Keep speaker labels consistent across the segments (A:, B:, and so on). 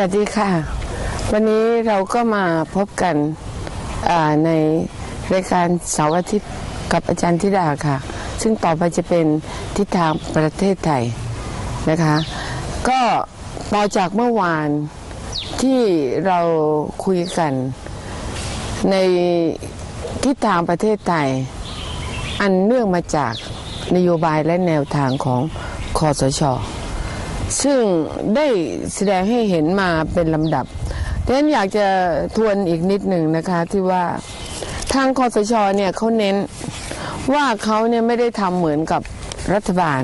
A: วัสดีค่ะ วันนี้เราก็มาพบกันในรายการเสาร์อาทิตย์กับอาจารย์ธิดาค่ะ ซึ่งต่อไปจะเป็นทิศทางประเทศไทยนะคะ ก็ต่อจากเมื่อวานที่เราคุยกัน ในทิศทางประเทศไทย อันเนื่องมาจากนโยบายและแนวทางของคอสช ซึ่งได้แสดงให้เห็นมาเป็นลำดับดังนั้นอยากจะทวนอีกนิดหนึ่งนะคะที่ว่าทางคอสชเนี่ยเขาเน้นว่าเขาเนี่ยไม่ได้ทำเหมือนกับรัฐบาล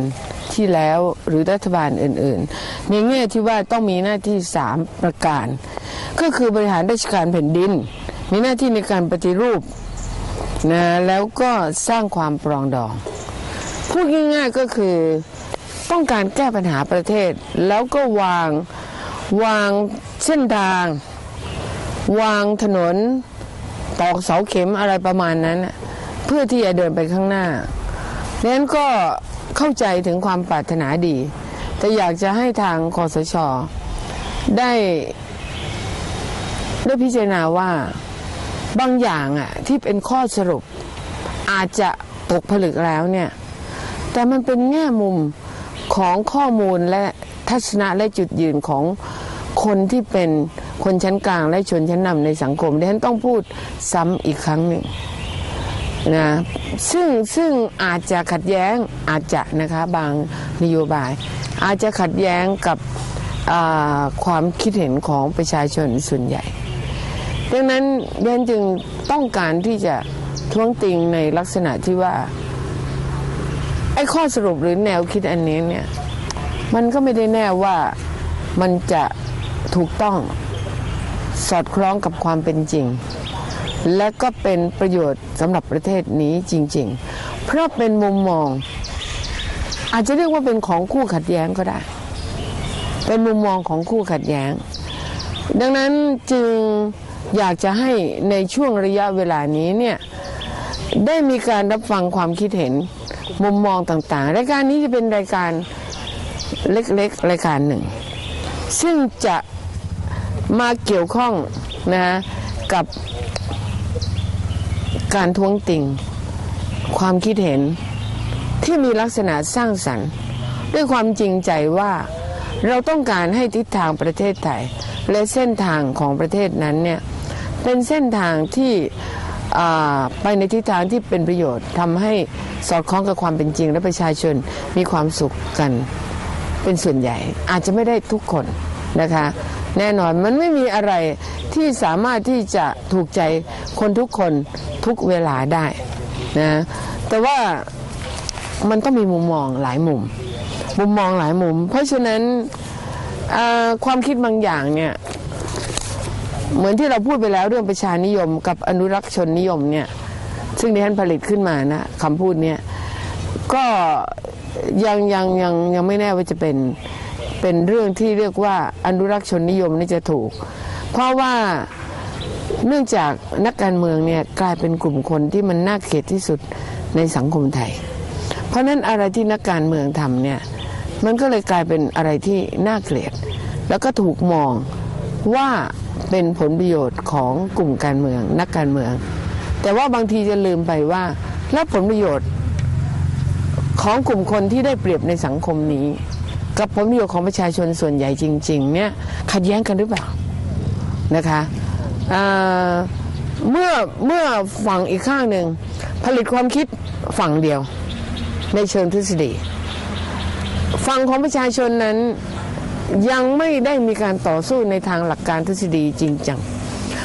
A: ที่แล้วหรือรัฐบาลอื่นๆ ในแง่ที่ว่าต้องมีหน้าที่สามประการ ก็คือบริหารราชการแผ่นดิน มีหน้าที่ในการปฏิรูปนะแล้วก็สร้างความปรองดอง พูดง่ายๆก็คือ ต้องการแก้ปัญหาประเทศ แล้วก็วางวางเส้นทาง วางถนนตอกเสาเข็มอะไรประมาณนั้น เพื่อที่จะเดินไปข้างหน้าดังนั้นก็เข้าใจถึงความปรารถนาดี แต่อยากจะให้ทางคอสช ได้ได้พิจารณาว่าบางอย่างอะที่เป็นข้อสรุปอาจจะตกผลึกแล้วเนี่ย แต่มันเป็นแง่มุม ของข้อมูลและทัศนะและจุดยืนของคนที่เป็นคนชั้นกลางและชนชั้นนำในสังคมดังนั้นต้องพูดซ้ำอีกครั้งหนึ่งนะซึ่งซึ่งอาจจะขัดแย้งอาจจะนะคะบางนโยบาย อาจจะขัดแย้งกับความคิดเห็นของประชาชนส่วนใหญ่ ดังนั้นเดนจึงต้องการที่จะท้วงติงในลักษณะที่ว่า ไอ้ข้อสรุปหรือแนวคิดอันนี้เนี่ย มันก็ไม่ได้แน่ว่ามันจะถูกต้องสอดคล้องกับความเป็นจริง และก็เป็นประโยชน์สำหรับประเทศนี้จริง ๆ เพราะเป็นมุมมอง อาจจะเรียกว่าเป็นของคู่ขัดแย้งก็ได้ เป็นมุมมองของคู่ขัดแย้ง ดังนั้นจึงอยากจะให้ในช่วงระยะเวลานี้เนี่ยได้มีการรับฟังความคิดเห็น มุมมองต่างๆ รายการนี้จะเป็นรายการเล็กๆรายการหนึ่ง ซึ่งจะมาเกี่ยวข้องนะกับการท้วงติงความคิดเห็นที่มีลักษณะสร้างสรรค์ ด้วยความจริงใจว่าเราต้องการให้ทิศทางประเทศไทย และเส้นทางของประเทศนั้นเนี่ยเป็นเส้นทางที่ ไปในทิศทางที่เป็นประโยชน์ทำให้สอดคล้องกับความเป็นจริง และประชาชนมีความสุขกันเป็นส่วนใหญ่ อาจจะไม่ได้ทุกคนนะคะ แน่นอนมันไม่มีอะไรที่สามารถที่จะถูกใจคนทุกคนทุกเวลาได้นะแต่ว่ามันต้องมีมุมมองหลายมุม มุมมองหลายมุม เพราะฉะนั้นความคิดบางอย่างเนี่ย เหมือนที่เราพูดไปแล้วเรื่องประชานิยม กับอนุรักษ์ชนนิยมเนี่ยซึ่งดิฉันผลิตขึ้นมานะคำพูดเนี่ยก็ยังยังยังยังไม่แน่ว่าจะเป็นเป็นเรื่องที่เรียกว่าอนุรักษ์ชนนิยมนี่จะถูก เพราะว่าเนื่องจากนักการเมืองเนี่ยกลายเป็นกลุ่มคนที่มันน่าเกลียดที่สุดในสังคมไทย เพราะฉะนั้นอะไรที่นักการเมืองทำเนี่ยมันก็เลยกลายเป็นอะไรที่น่าเกลียด แล้วก็ถูกมองว่า เป็นผลประโยชน์ของกลุ่มการเมือง นักการเมือง แต่ว่าบางทีจะลืมไปว่า แล้วผลประโยชน์ของกลุ่มคนที่ได้เปรียบในสังคมนี้ กับผลประโยชน์ของประชาชนส่วนใหญ่จริง ๆ เนี่ยขัดแย้งกันหรือเปล่านะคะเมื่อเมื่อฝั่งอีกข้างหนึ่งผลิตความคิดฝั่งเดียว ในเชิงทฤษฎีฝั่งของประชาชนนั้น ยังไม่ได้มีการต่อสู้ในทางหลักการทฤษฎีจริงจัง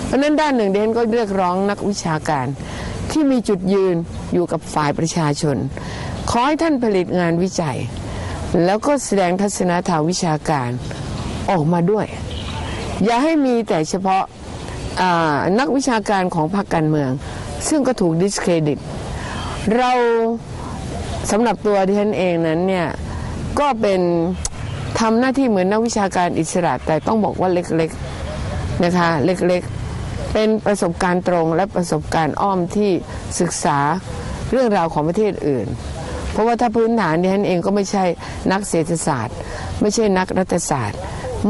A: เพราะนั้นด้านหนึ่งเดนก็เรียกร้องนักวิชาการ ที่มีจุดยืนอยู่กับฝ่ายประชาชน ขอให้ท่านผลิตงานวิจัย แล้วก็แสดงทัศนทางวิชาการออกมาด้วย อย่าให้มีแต่เฉพาะานักวิชาการของพรรคการเมือง ซึ่งก็ถูกดิสเครดิต เราสำหรับตัวดิฉันเองนั้นเนี่ยก็เป็น ทำหน้าที่เหมือนนักวิชาการอิสระแต่ต้องบอกว่าเล็กๆนะคะเล็กๆ เป็นประสบการณ์ตรงและประสบการณ์อ้อมที่ศึกษาเรื่องราวของประเทศอื่น เพราะว่าถ้าพื้นฐานดิฉันเองก็ไม่ใช่นักเศรษฐศาสตร์ ไม่ใช่นักรัฐศาสตร์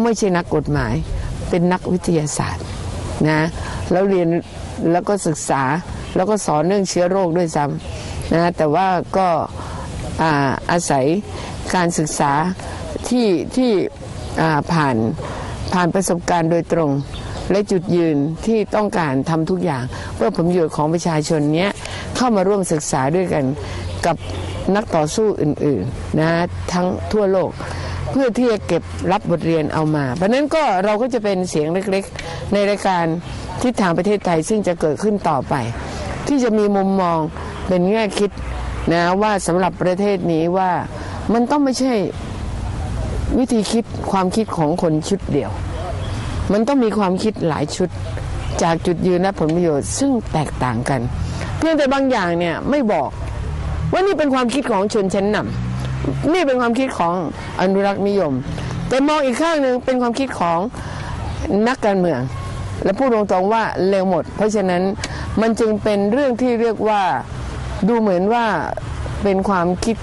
A: ไม่ใช่นักกฎหมาย เป็นนักวิทยาศาสตร์นะแล้วเรียนแล้วก็ศึกษาแล้วก็สอนเรื่องเชื้อโรคด้วยซ้ำนะแต่ว่าก็อาอาศัยการศึกษา ที่ที่ผ่านผ่านประสบการณ์โดยตรง และจุดยืนที่ต้องการทำทุกอย่าง เพื่อผลประโยชน์ของประชาชนเนี้ยเข้ามาร่วมศึกษาด้วยกันกับนักต่อสู้อื่นๆนะทั้งทั่วโลก เพื่อที่จะเก็บรับบทเรียนเอามา เพราะนั้นก็เราก็จะเป็นเสียงเล็กๆ ในรายการทิศทางประเทศไทยซึ่งจะเกิดขึ้นต่อไป ที่จะมีมุมมองเป็นแง่คิดนะว่าสำหรับประเทศนี้ว่ามันต้องไม่ใช่ วิธีคิดความคิดของคนชุดเดียว มันต้องมีความคิดหลายชุด จากจุดยืนและผลประโยชน์ซึ่งแตกต่างกัน เพียงแต่บางอย่างเนี่ยไม่บอกว่านี่เป็นความคิดของชนชั้นนำนี่เป็นความคิดของอนุรักษ์นิยม แต่มองอีกข้างหนึ่งเป็นความคิดของนักการเมือง และพูดตรงๆว่าเร็วหมด เพราะฉะนั้นมันจึงเป็นเรื่องที่เรียกว่าดูเหมือนว่าเป็นความคิด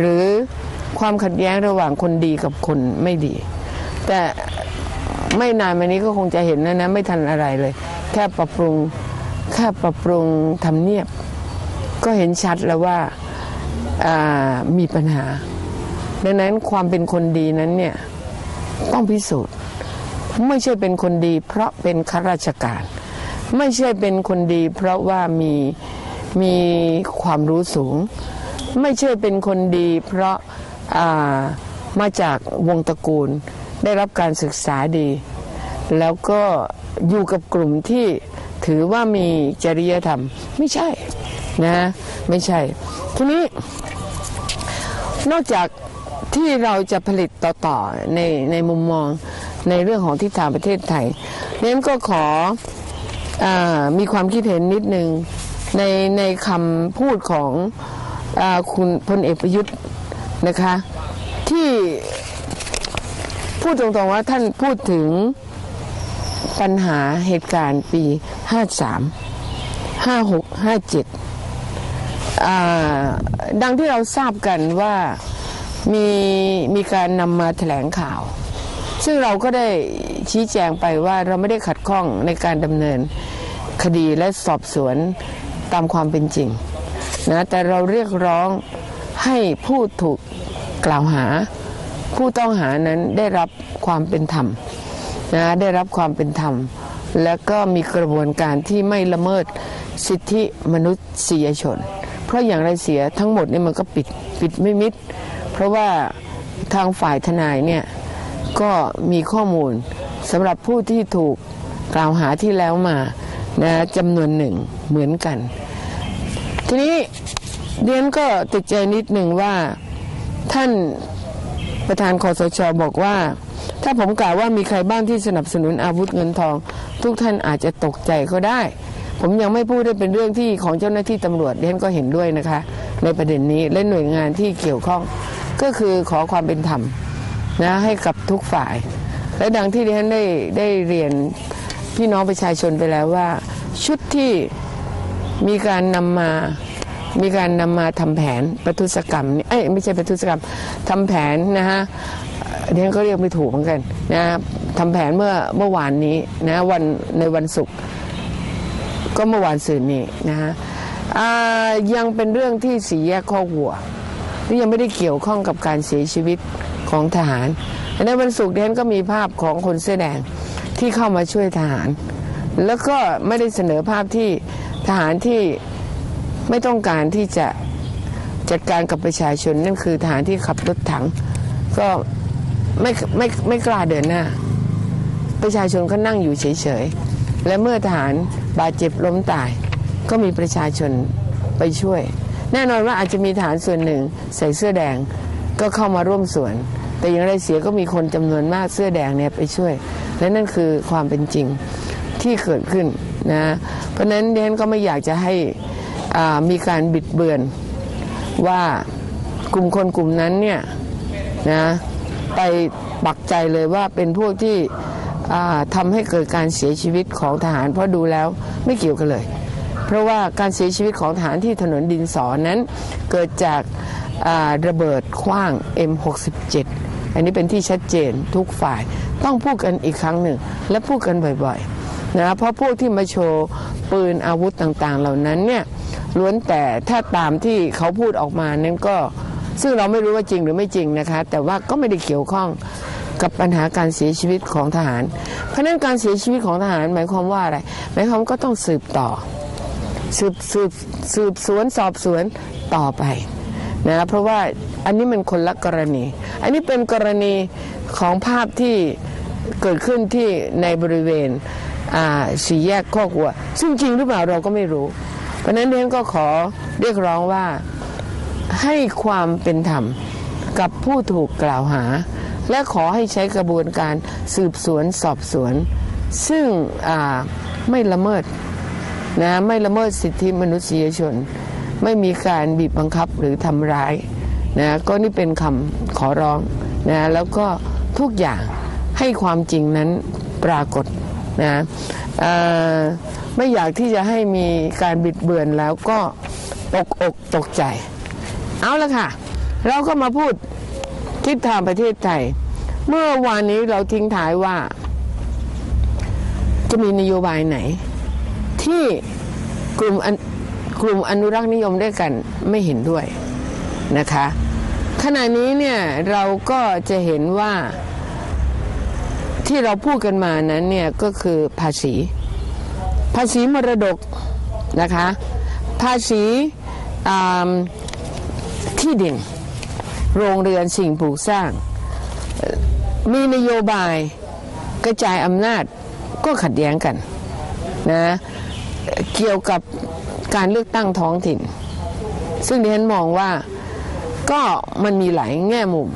A: หรือ ความขัดแย้งระหว่างคนดีกับคนไม่ดี แต่ไม่นานมานี้ก็คงจะเห็นนะนะไม่ทันอะไรเลย แค่ปรับปรุงแค่ปรับปรุงทำเนียบ ก็เห็นชัดแล้วว่ามีปัญหา ดังนั้นความเป็นคนดีนั้นเนี่ยต้องพิสูจน์ ไม่ใช่เป็นคนดี เพราะเป็นข้าราชการ ไม่ใช่เป็นคนดี เพราะว่ามีมีความรู้สูง ไม่ใช่เป็นคนดี เพราะ มาจากวงตระกูลได้รับการศึกษาดี แล้วก็อยู่กับกลุ่มที่ถือว่ามีจริยธรรมไม่ใช่นะไม่ใช่ ทีนี้ นอกจากที่เราจะผลิตต่อๆในในมุมมองในเรื่องของทิศทางประเทศไทยเน้นก็ขออมีความคิดเห็นนิดนึงในในคำพูดของอคุณพลเอกประยุทธ์ นะคะ ที่พูดตรงๆว่าท่านพูดถึงปัญหาเหตุการณ์ปี 53 56 57 ดังที่เราทราบกันว่ามีมีการนำมาแถลงข่าว ซึ่งเราก็ได้ชี้แจงไปว่าเราไม่ได้ขัดข้องในการดำเนินคดีและสอบสวนตามความเป็นจริงนะแต่เราเรียกร้อง ให้ผู้ถูกกล่าวหา ผู้ต้องหานั้นได้รับความเป็นธรรมนะได้รับความเป็นธรรม และก็มีกระบวนการที่ไม่ละเมิดสิทธิมนุษยชน เพราะอย่างไรเสียทั้งหมดนี่มันก็ปิดปิดไม่มิด เพราะว่าทางฝ่ายทนายเนี่ยก็มีข้อมูลสำหรับผู้ที่ถูกกล่าวหาที่แล้วมานะจำนวนหนึ่งเหมือนกัน ทีนี้ เดียนก็ติดใจนิดหนึ่งว่าท่านประธานคอสชบอกว่า ถ้าผมกล่าวว่ามีใครบ้างที่สนับสนุนอาวุธเงินทอง ทุกท่านอาจจะตกใจก็ได้ ผมยังไม่พูดได้เป็นเรื่องที่ของเจ้าหน้าที่ตำรวจเดนก็เห็นด้วยนะคะ ในประเด็นนี้และหน่วยงานที่เกี่ยวข้องก็คือขอความเป็นธรรมนะให้กับทุกฝ่าย และดังที่ดิฉันได้ได้เรียนพี่น้องประชาชนไปแล้วว่า ชุดที่มีการนำมา มีการนำมาทำแผนประทุษกรรมเอ้ยไม่ใช่ประทุษกรรมทำแผนนะฮะเดี๋ยวก็เรียกไม่ถูกเหมือนกันนะทำแผนเมื่อเมื่อวานนี้นะวันในวันศุกร์ก็เมื่อวานสื่อนี้นะฮะยังเป็นเรื่องที่สีแยกข้อหัวที่ยังไม่ได้เกี่ยวข้องกับการเสียชีวิตของทหารในวันศุกร์เดนก็มีภาพของคนเสื้อแดงที่เข้ามาช่วยทหาร แล้วก็ไม่ได้เสนอภาพที่ทหารที่ ไม่ต้องการที่จะจัดการกับประชาชนนั่นคือทหารที่ขับรถถัง ก็ไม่ไม่ไม่กล้าเดินหน้า ประชาชนก็นั่งอยู่เฉยๆ และเมื่อทหารบาดเจ็บล้มตาย ก็มีประชาชนไปช่วย แน่นอนว่าอาจจะมีทหารส่วนหนึ่งใส่เสื้อแดงก็เข้ามาร่วมส่วน แต่อย่างไรเสียก็มีคนจำนวนมากเสื้อแดงเนี่ยไปช่วย และนั่นคือความเป็นจริงที่เกิดขึ้นนะ เพราะนั้นเดนก็ไม่อยากจะให้ มีการบิดเบือนว่ากลุ่มคนกลุ่มนั้นเนี่ยนะไปปักใจเลยว่าเป็นพวกที่ทำให้เกิดการเสียชีวิตของทหาร เพราะดูแล้วไม่เกี่ยวกันเลย เพราะว่าการเสียชีวิตของทหารที่ถนนดินสอนั้น เกิดจากระเบิดคว้าง M67 อันนี้เป็นที่ชัดเจนทุกฝ่ายต้องพูดกันอีกครั้งหนึ่ง และพูดกันบ่อยๆนะเพราะพวกที่มาโชว์ปืนอาวุธต่างๆ เหล่านั้นเนี่ย ล้วนแต่ถ้าตามที่เขาพูดออกมานั้นก็ซึ่งเราไม่รู้ว่าจริงหรือไม่จริงนะคะ แต่ว่าก็ไม่ได้เกี่ยวข้องกับปัญหาการเสียชีวิตของทหาร เพราะนั้นการเสียชีวิตของทหารหมายความว่าอะไรหมายความก็ต้องสืบต่อ สืบสืบสืบสวนสอบสวนต่อไปนะเพราะว่าอันนี้มันคนละกรณี อันนี้เป็นกรณีของภาพที่เกิดขึ้นที่ในบริเวณสี่แยกข้อกัว ซึ่งจริงหรือเปล่าเราก็ไม่รู้ เพราะนั้นเรนก็ขอเรียกร้องว่าให้ความเป็นธรรมกับผู้ถูกกล่าวหา และขอให้ใช้กระบวนการสืบสวนสอบสวน ซึ่งไม่ละเมิดนะไม่ละเมิดสิทธิมนุษยชน ไม่มีการบีบบังคับหรือทำร้ายนะก็นี่เป็นคำขอร้องนะแล้วก็ทุกอย่างให้ความจริงนั้นปรากฏนะเอ่อ ไม่อยากที่จะให้มีการบิดเบือนแล้วก็ตกอกตกใจ เอาละค่ะ เราก็มาพูดทิศทางประเทศไทย เมื่อวานนี้เราทิ้งท้ายว่า จะมีนโยบายไหน ที่กลุ่มกลุ่มอนุรักษ์นิยมด้วยกันไม่เห็นด้วยนะคะ ขณะนี้เนี่ยเราก็จะเห็นว่าที่เราพูดกันมานั้นเนี่ยก็คือภาษี ภาษีมรดกนะคะ ภาษีที่ดิน โรงเรือนสิ่งปลูกสร้าง มีนโยบายกระจายอำนาจก็ขัดแย้งกันนะเกี่ยวกับการเลือกตั้งท้องถิ่น ซึ่งดิฉันมองว่าก็มันมีหลายแง่มุม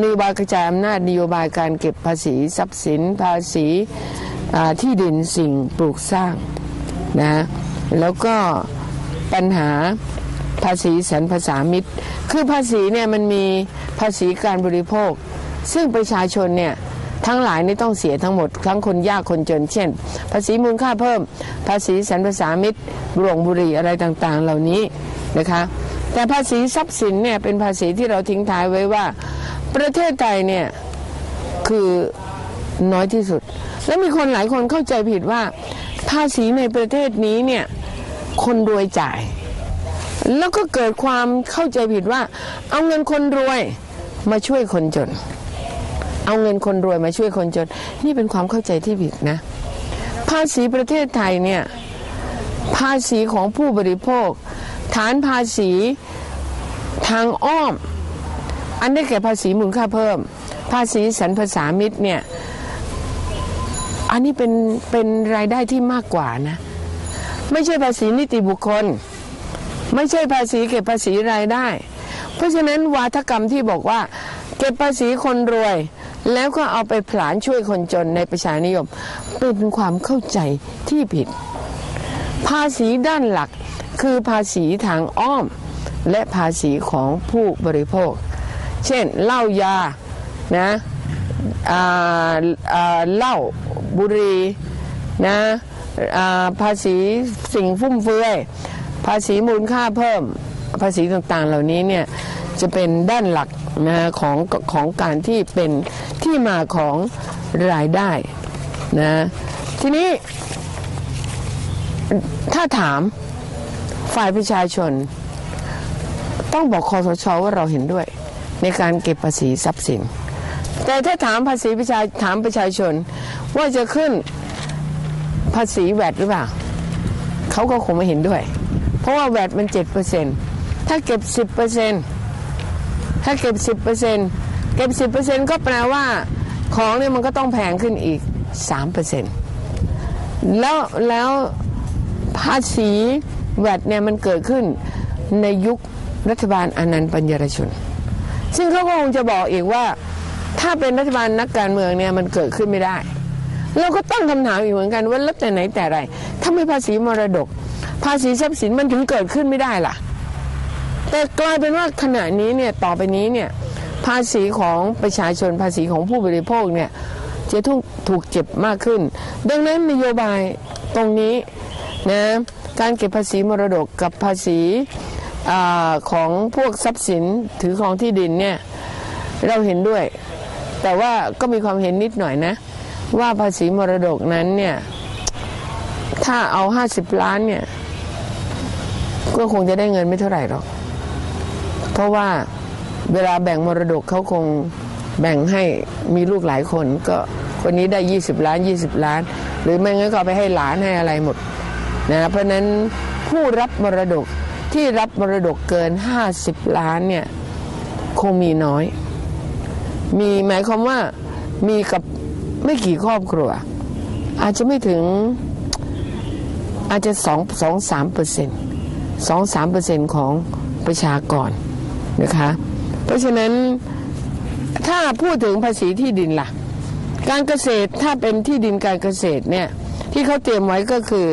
A: นโยบายกระจายอำนาจนโยบายการเก็บภาษีทรัพย์สินภาษี ที่ดินสิ่งปลูกสร้างนะแล้วก็ปัญหาภาษีสรรพสามิตคือภาษีเนี่ยมันมีภาษีการบริโภค ซึ่งประชาชนเนี่ยทั้งหลายนี่ต้องเสียทั้งหมด ทั้งคนยากคนจนเช่น ภาษีมูลค่าเพิ่ม ภาษีสรรพสามิตบวงบุหรีอะไรต่างๆ เหล่านี้นะคะแต่ภาษีทรัพย์สินเนี่ยเป็นภาษีที่เราทิ้งท้ายไว้ว่า ประเทศไทยเนี่ยคือน้อยที่สุด และมีคนหลายคนเข้าใจผิดว่า ภาษีในประเทศนี้เนี่ยคนรวยจ่าย แล้วก็เกิดความเข้าใจผิดว่า เอาเงินคนรวยมาช่วยคนจน เอาเงินคนรวยมาช่วยคนจน นี่เป็นความเข้าใจที่ผิดนะ ภาษีประเทศไทยเนี่ยภาษีของผู้บริโภค ฐานภาษีทางอ้อม อันได้แก่ภาษีมูลค่าเพิ่ม ภาษีสรรพสามิตเนี่ย อันนี้เป็นเป็นรายได้ที่มากกว่านะ ไม่ใช่ภาษีนิติบุคคล ไม่ใช่ภาษีเก็บภาษีรายได้ เพราะฉะนั้นวาทกรรมที่บอกว่า เก็บภาษีคนรวย แล้วก็เอาไปผลาญช่วยคนจนในประชานิยม เป็นความเข้าใจที่ผิด ภาษีด้านหลักคือภาษีทางอ้อม และภาษีของผู้บริโภค เช่นเหล้ายานะอ่าอ่าเหล้า บุหรีนะภาษีสิ่งฟุ่มเฟือย ภาษีมูลค่าเพิ่ม ภาษีต่างๆ เหล่านี้เนี่ยจะเป็นด้านหลักนะของของการที่เป็นที่มาของรายได้นะทีนี้ถ้าถามฝ่ายประชาชน ต้องบอกคอสชว่าเราเห็นด้วย ในการเก็บภาษีทรัพย์สิน แต่ถ้าถามภาษีประชาถามประชาชน ว่าจะขึ้นภาษีแวดหรือเปล่าเขาก็คงไม่เห็นด้วย เพราะว่าแวดมันเจ็ดเปอร์เซ็นถ้าเก็บสิบเปอร์เซ็นถ้าเก็บสิบเปอร์เซ็นเก็บสิบเปอร์เซ็นก็แปลว่าของเนี่ยมันก็ต้องแพงขึ้นอีกสามเปอร์เซ็นแล้วแล้วภาษีแวดเนี่ยมันเกิดขึ้นในยุครัฐบาลอนันต์ปัญญารชนซึ่งเขาก็คงจะบอกอีกว่า ถ้าเป็นรัฐบาลนักการเมืองเนี่ยมันเกิดขึ้นไม่ได้ เราก็ตั้งคำถามอีกเหมือนกันว่าแล้วแต่ไหนแต่ไรถ้าไม่ภาษีมรดก ภาษีทรัพย์สินมันถึงเกิดขึ้นไม่ได้ล่ะ แต่กลายเป็นว่าขณะนี้เนี่ยต่อไปนี้เนี่ยภาษีของประชาชนภาษีของผู้บริโภคเนี่ยจะถูกถูกเจ็บมากขึ้น ดังนั้นนโยบายตรงนี้นะการเก็บภาษีมรดกกับภาษีอของพวกทรัพย์สินถือของที่ดินเนี่ยเราเห็นด้วย แต่ว่าก็มีความเห็นนิดหน่อยนะ ว่าภาษีมรดกนั้นเนี่ย ถ้าเอาห้าสิบล้านเนี่ย ก็คงจะได้เงินไม่เท่าไหร่หรอก เพราะว่าเวลาแบ่งมรดกเขาคงแบ่งให้มีลูกหลายคนก็คนนี้ได้ 20 ล้าน 20 ล้าน หรือไม่งั้นก็ไปให้หลานให้อะไรหมดนะเพราะฉะนั้นผู้รับมรดกที่รับมรดกเกิน 50 ล้านเนี่ย คงมีน้อย มีหมายความว่ามีกับไม่กี่ครอบครัว อาจจะไม่ถึงอาจจะสองสองสามเปอร์เซ็นต์สองสามเปอร์เซ็นต์ของประชากรนะคะ เพราะฉะนั้นถ้าพูดถึงภาษีที่ดินล่ะ การเกษตรถ้าเป็นที่ดินการเกษตรเนี่ยที่เขาเตรียมไว้ก็คือ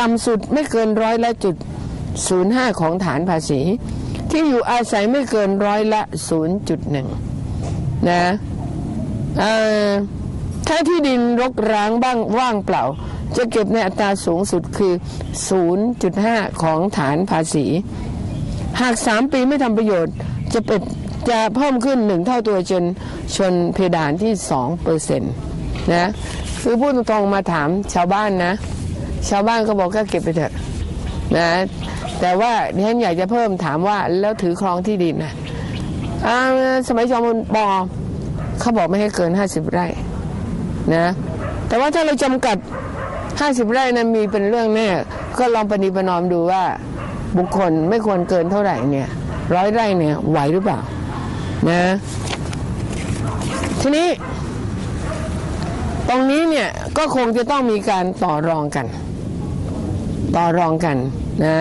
A: ต่ำสุดไม่เกินร้อยละจุดศูนย์ห้าของฐานภาษี ที่อยู่อาศัยไม่เกินร้อยละศูนย์จุดหนึ่ง นะเออถ้าที่ดินรกร้างบ้างว่างเปล่า จะเก็บในอัตราสูงสุดคือ 0.5 ของฐานภาษี หาก 3 ปีไม่ทำประโยชน์จะเป็นจะเพิ่มขึ้นหนึ่งเท่าตัวจนชนเพดานที่2เปอร์เซ็นต์นะคือพูดตรงๆมาถามชาวบ้านนะ ชาวบ้านก็บอกก็เก็บไปเถอะนะแต่ว่าดิฉันอยากจะเพิ่มถามว่าแล้วถือครองที่ดินนะ อ่าสมัยจอมพลปอเขาบอกไม่ให้เกิน 50 ไร่นะแต่ว่าถ้าเราจำกัด 50 ไร่นั้นมีเป็นเรื่องแน่ก็ลองปฏิประนอมดูว่า บุคคลไม่ควรเกินเท่าไหร่เนี่ยร้อยไร่เนี่ยไหวหรือเปล่านะทีนี้ ตรงนี้เนี่ยก็คงจะต้องมีการต่อรองกัน ต่อรองกันนะ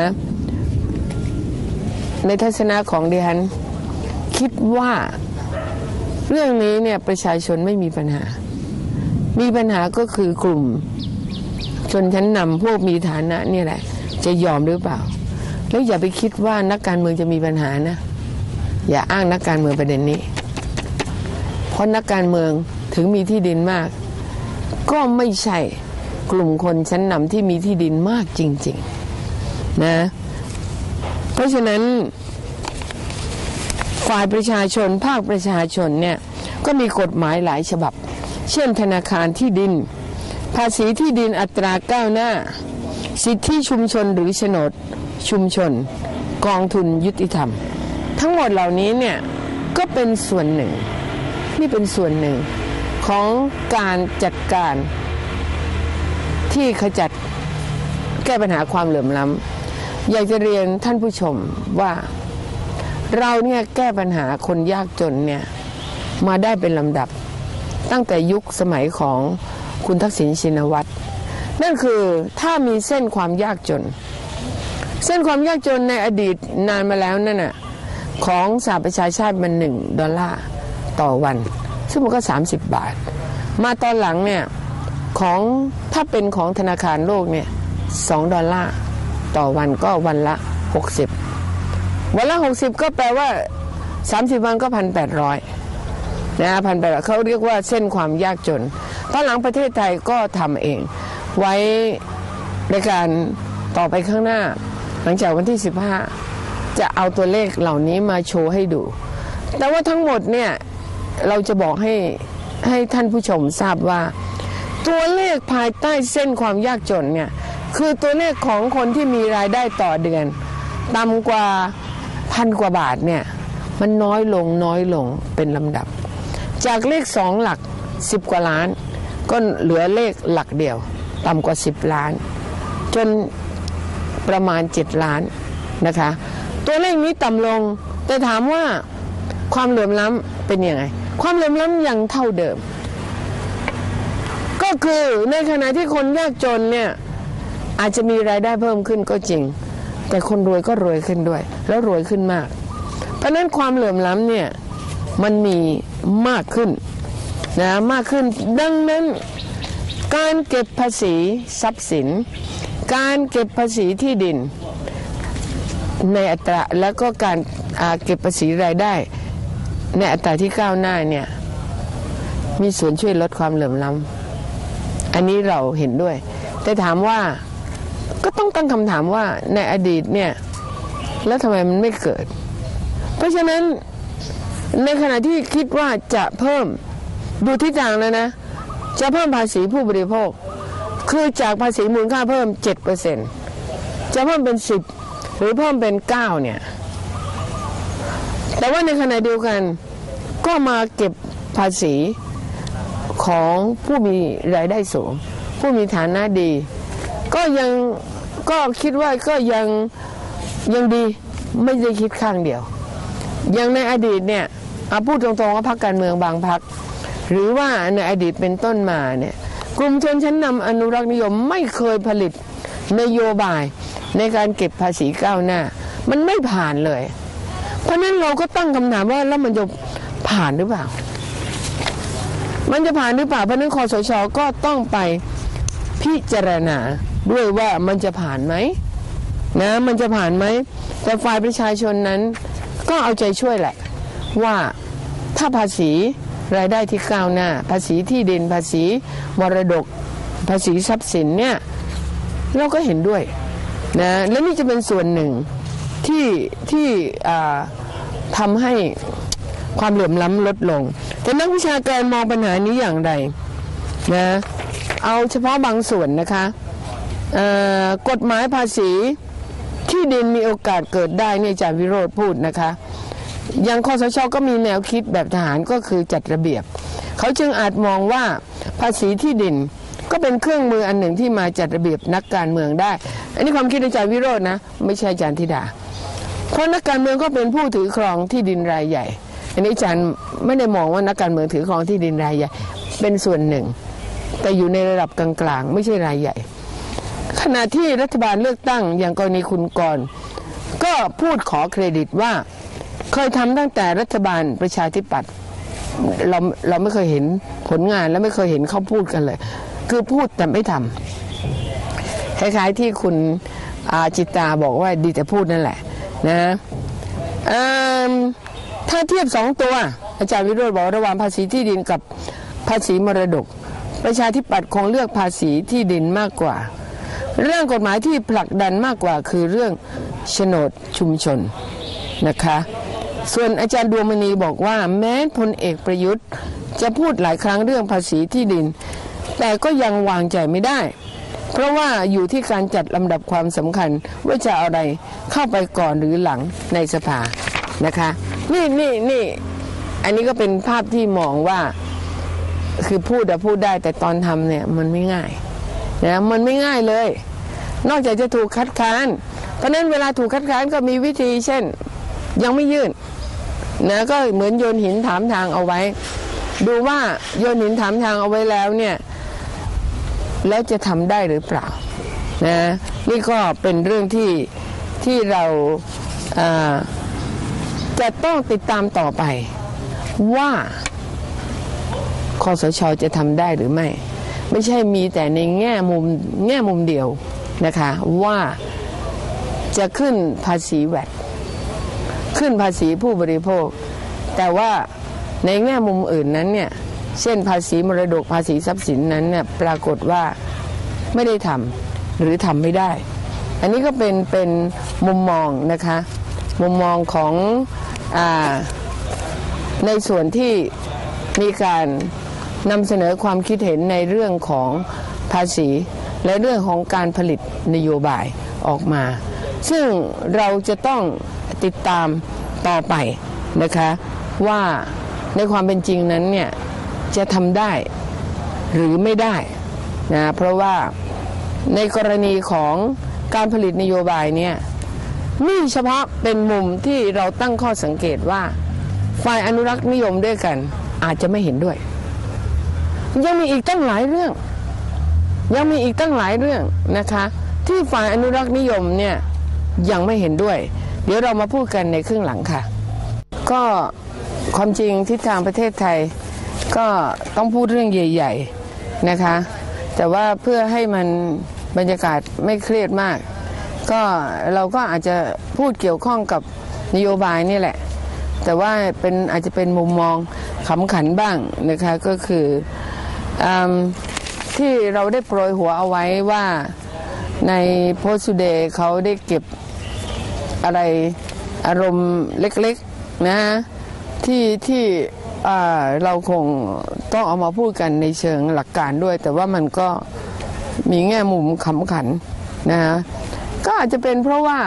A: ในทัศนะของเดิฉัน คิดว่าเรื่องนี้เนี่ยประชาชนไม่มีปัญหา มีปัญหาก็คือกลุ่ม ชนชั้นนำพวกมีฐานะเนี่ยแหละ จะยอมหรือเปล่า แล้วอย่าไปคิดว่านักการเมืองจะมีปัญหานะ อย่าอ้างนักการเมืองประเด็นนี้ เพราะนักการเมืองถึงมีที่ดินมาก ก็ไม่ใช่กลุ่มคนชั้นนำที่มีที่ดินมากจริง ๆ นะ เพราะฉะนั้น ฝ่ายประชาชนภาคประชาชนเนี่ยก็มีกฎหมายหลายฉบับ เช่นธนาคารที่ดิน ภาษีที่ดินอัตราก้าวหน้า สิทธิชุมชนหรือโฉนดชุมชน กองทุนยุติธรรม ทั้งหมดเหล่านี้เนี่ยก็เป็นส่วนหนึ่งนี่เป็นส่วนหนึ่งของการจัดการที่ขจัดแก้ปัญหาความเหลื่อมล้ำอยากจะเรียนท่านผู้ชมว่า เราเนี่ยแก้ปัญหาคนยากจนเนี่ยมาได้เป็นลำดับ ตั้งแต่ยุคสมัยของคุณทักษิณชินวัตรนั่นคือถ้ามีเส้นความยากจน เส้นความยากจนในอดีตนานมาแล้วนั่นน่ะของสหประชาชาติมันหนึ่งดอลลาร์ต่อวัน ซึ่งมันก็ 30 บาท มาตอนหลังเนี่ยของถ้าเป็นของธนาคารโลกเนี่ยสองดอลลาร์ต่อวันก็วันละ 60 วันละ 60 ก็แปลว่า 30 วันก็พันแปดร้อยนะพันแปดเขาเรียกว่าเส้นความยากจน ตอนหลังประเทศไทยก็ทำเอง ไว้ในการต่อไปข้างหน้า หลังจากวันที่ 15 จะเอาตัวเลขเหล่านี้มาโชว์ให้ดู แต่ว่าทั้งหมดเนี่ย เราจะบอกให้ให้ท่านผู้ชมทราบว่า ตัวเลขภายใต้เส้นความยากจนเนี่ย คือตัวเลขของคนที่มีรายได้ต่อเดือนต่ำกว่า พันกว่าบาทเนี่ยมันน้อยลงน้อยลงเป็นลำดับ จากเลขสองหลักสิบกว่าล้าน ก็เหลือเลขหลักเดียว ต่ำกว่าสิบล้าน จนประมาณเจ็ดล้านนะคะ ตัวเลขนี้ต่ำลง แต่ถามว่าความเหลื่อมล้ำเป็นยังไง ความเหลื่อมล้ำยังเท่าเดิม ก็คือในขณะที่คนยากจนเนี่ยอาจจะมีรายได้เพิ่มขึ้นก็จริง แต่คนรวยก็รวยขึ้นด้วย แล้วรวยขึ้นมาก เพราะนั้นความเหลื่อมล้ำเนี่ยมันมีมากขึ้นนะมากขึ้นดังนั้นการเก็บภาษีทรัพย์สิน การเก็บภาษีที่ดิน ในอัตราแล้วก็การเก็บภาษีรายได้ ในอัตราที่ก้าวหน้าเนี่ยมีส่วนช่วยลดความเหลื่อมล้ำอันนี้เราเห็นด้วย แต่ถามว่า ก็ต้องตั้งคำถามว่าในอดีตเนี่ยแล้วทำไมมันไม่เกิด เพราะฉะนั้นในขณะที่คิดว่าจะเพิ่มดูทิศทางแล้วนะ จะเพิ่มภาษีผู้บริโภค คือจากภาษีมูลค่าเพิ่ม 7%จะเพิ่มเป็น 10 หรือเพิ่มเป็น 9 เนี่ย แต่ว่าในขณะเดียวกันก็มาเก็บภาษีของผู้มีรายได้สูง ผู้มีฐานะดี ก็ยังก็คิดว่าก็ยังยังดีไม่ได้คิดข้างเดียว อย่างในอดีตเนี่ยเอาพูดตรงๆว่าพรรคการเมืองบางพรรคหรือว่าในอดีตเป็นต้นมาเนี่ยกลุ่มชนชั้นนำอนุรักษ์นิยมไม่เคยผลิตนโยบายในการเก็บภาษีก้าวหน้า มันไม่ผ่านเลย เพราะนั้นเราก็ตั้งคำถามว่าแล้วมันจะผ่านหรือเปล่า มันจะผ่านหรือเปล่าเพราะฉะนั้นคอสชก็ต้องไปพิจารณา ด้วยว่ามันจะผ่านไหมนะมันจะผ่านไหม แต่ฝ่ายประชาชนนั้น ก็เอาใจช่วยแหละ ว่าถ้าภาษีรายได้ที่ก้าวหน้า ภาษีที่ดินภาษีมรดก ภาษีทรัพย์สินเนี่ยเราก็เห็นด้วยนะและนี่จะเป็นส่วนหนึ่งที่ที่ทำให้ความเหลื่อมล้ำลดลง แต่นักวิชาการมองปัญหานี้อย่างไรนะเอาเฉพาะบางส่วนนะคะ กฎหมายภาษีที่ดินมีโอกาสเกิดได้เนี่ยอาจารย์วิโรธพูดนะคะอย่างคอสชก็มีแนวคิดแบบทหารก็คือจัดระเบียบ เขาจึงอาจมองว่าภาษีที่ดินก็เป็นเครื่องมืออันหนึ่งที่มาจัดระเบียบนักการเมืองได้ อันนี้ความคิดอาจารย์วิโรจน์นะ ไม่ใช่อาจารย์ธิดา เพราะนักการเมืองก็เป็นผู้ถือครองที่ดินรายใหญ่ อันนี้อาจารย์ไม่ได้มองว่านักการเมืองถือครองที่ดินรายใหญ่ เป็นส่วนหนึ่ง แต่อยู่ในระดับกลางๆ ไม่ใช่รายใหญ่ ณะที่รัฐบาลเลือกตั้งอย่างกรณีคุณกรก็พูดขอเครดิตว่า เคยทำตั้งแต่รัฐบาลประชาธิปัตย์เราเราไม่เคยเห็นผลงานและไม่เคยเห็นเขาพูดกันเลย คือพูดแต่ไม่ทำคล้ายๆที่คุณอาจิตาบอกว่าดีแต่พูดนั่นแหละนะถ้าเทียบสองตัว อาจารย์วิโรจน์บอกระหว่างภาษีที่ดินกับภาษีมรดก ประชาธิปัตย์คงเลือกภาษีที่ดินมากกว่า เรื่องกฎหมายที่ผลักดันมากกว่าคือเรื่องโฉนดชุมชนนะคะ ส่วนอาจารย์ดวงมณีบอกว่า แม้พลเอกประยุทธ์ จะพูดหลายครั้งเรื่องภาษีที่ดิน แต่ก็ยังวางใจไม่ได้ เพราะว่าอยู่ที่การจัดลำดับความสำคัญว่าจะเอาอะไรเข้าไปก่อนหรือหลังในสภานะคะ นี่นี่นี่อันนี้ก็เป็นภาพที่มองว่า คือพูดอะพูดได้แต่ตอนทำเนี่ยมันไม่ง่าย นะมันไม่ง่ายเลย นอกจากจะถูกคัดค้าน เพราะนั้นเวลาถูกคัดค้านก็มีวิธีเช่น ยังไม่ยื่นนะก็เหมือนโยนหินถามทางเอาไว้ ดูว่าโยนหินถามทางเอาไว้แล้วเนี่ยแล้วจะทำได้หรือเปล่านะนี่ก็เป็นเรื่องที่ที่เราอ่าจะต้องติดตามต่อไปว่าคอสชจะทำได้หรือไม่ ไม่ใช่มีแต่ในแง่มุมแง่มุมเดียวนะคะว่าจะขึ้นภาษีแวดขึ้นภาษีผู้บริโภค แต่ว่าในแง่มุมอื่นนั้นเนี่ยเช่นภาษีมรดกภาษีทรัพย์สินนั้นเนี่ยปรากฏว่าไม่ได้ทำหรือทำไม่ได้ อันนี้ก็เป็นเป็นมุมมองนะคะมุมมองของอในส่วนที่มีการ นำเสนอความคิดเห็นในเรื่องของภาษี และเรื่องของการผลิตนโยบายออกมา ซึ่งเราจะต้องติดตามต่อไปนะคะว่าในความเป็นจริงนั้นเนี่ยจะทำได้หรือไม่ได้นะเพราะว่าในกรณีของการผลิตนโยบายเนี่ยนี่เฉพาะเป็นมุมที่เราตั้งข้อสังเกตว่า ฝ่ายอนุรักษ์นิยมด้วยกันอาจจะไม่เห็นด้วย ยังมีอีกตั้งหลายเรื่อง ยังมีอีกตั้งหลายเรื่องนะคะ ที่ฝ่ายอนุรักษ์นิยมเนี่ยยังไม่เห็นด้วย เดี๋ยวเรามาพูดกันในครึ่งหลังค่ะ ก็ความจริงทิศทางประเทศไทย ก็ต้องพูดเรื่องใหญ่ ๆนะคะ แต่ว่าเพื่อให้มันบรรยากาศไม่เครียดมาก ก็เราก็อาจจะพูดเกี่ยวข้องกับนโยบายนี่แหละ แต่ว่าเป็นอาจจะเป็นมุมมองขำขันบ้างนะคะก็คืออ ที่เราได้โปรยหัวเอาไว้ว่าในโพสต์เดย์เขาได้เก็บอะไรอารมณ์เล็กๆนะที่ที่เราคงต้องเอามาพูดกันในเชิงหลักการด้วย แต่ว่ามันก็มีแง่มุมขำขันนะฮะก็อาจจะเป็นเพราะว่า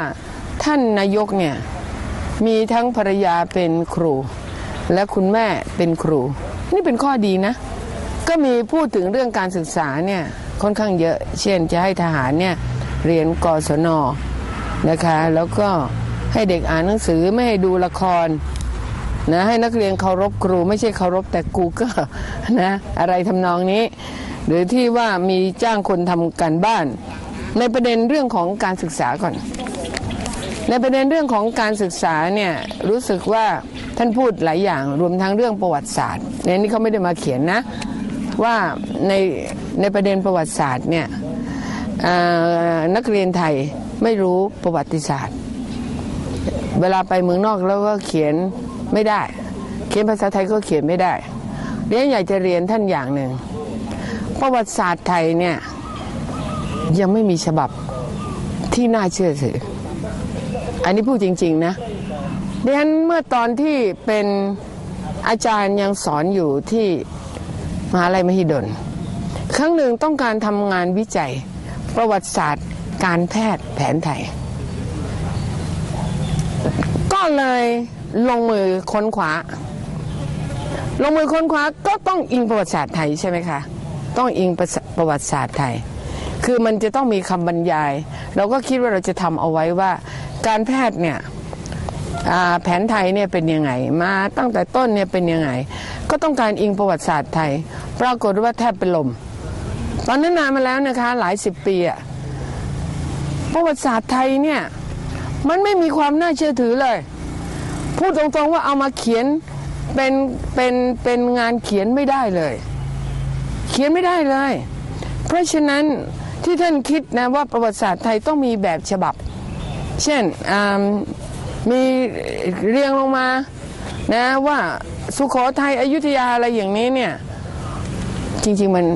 A: ท่านนายกเนี่ยมีทั้งภรรยาเป็นครู และคุณแม่เป็นครู นี่เป็นข้อดีนะ ก็มีพูดถึงเรื่องการศึกษาเนี่ยค่อนข้างเยอะ เช่นจะให้ทหารเนี่ยเรียนกศนนะคะ แล้วก็ให้เด็กอ่านหนังสือไม่ให้ดูละครนะให้นักเรียนเคารพครู ไม่ใช่เคารพแต่กูก็นะอะไรทำนองนี้ หรือที่ว่ามีจ้างคนทำการบ้าน ในประเด็นเรื่องของการศึกษาก่อน ในประเด็นเรื่องของการศึกษาเนี่ยรู้สึกว่าท่านพูดหลายอย่างรวมทั้งเรื่องประวัติศาสตร์ในนี้เขาไม่ได้มาเขียนนะ ว่าในในประเด็นประวัติศาสตร์เนี่ยนักเรียนไทยไม่รู้ประวัติศาสตร์ เวลาไปเมืองนอกแล้วก็เขียนไม่ได้ เขียนภาษาไทยก็เขียนไม่ได้เรียนอยากจะเรียนท่านอย่างหนึ่ง ประวัติศาสตร์ไทยเนี่ยยังไม่มีฉบับที่น่าเชื่อถือ อันนี้พูดจริง ๆ นะดิฉันเมื่อตอนที่เป็นอาจารย์ยังสอนอยู่ที่ มหาลัยมหิดล ครั้งหนึ่งต้องการทำงานวิจัย ประวัติศาสตร์ การแพทย์แผนไทย ก็เลยลงมือค้นคว้า ลงมือค้นคว้าก็ต้องอิงประวัติศาสตร์ไทยใช่ไหมคะ ต้องอิงประประวัติศาสตร์ไทย คือมันจะต้องมีคำบรรยาย เราก็คิดว่าเราจะทำเอาไว้ว่า การแพทย์เนี่ย แผนไทยเนี่ยเป็นยังไง มาตั้งแต่ต้นเนี่ยเป็นยังไง ก็ต้องการอิงประวัติศาสตร์ไทย ปรากฏว่าแทบเป็นลม ตอนนั้นนานมาแล้วนะคะหลายสิบปีอะประวัติศาสตร์ไทยเนี่ยมันไม่มีความน่าเชื่อถือเลย พูดตรงๆว่าเอามาเขียนเป็นเป็นเป็นงานเขียนไม่ได้เลย เขียนไม่ได้เลย เพราะฉะนั้นที่ท่านคิดนะว่าประวัติศาสตร์ไทยต้องมีแบบฉบับ เช่นอ่า มีเรียงลงมานะว่าสุโขทัยอยุธยาอะไรอย่างนี้เนี่ย จริง ๆ มัน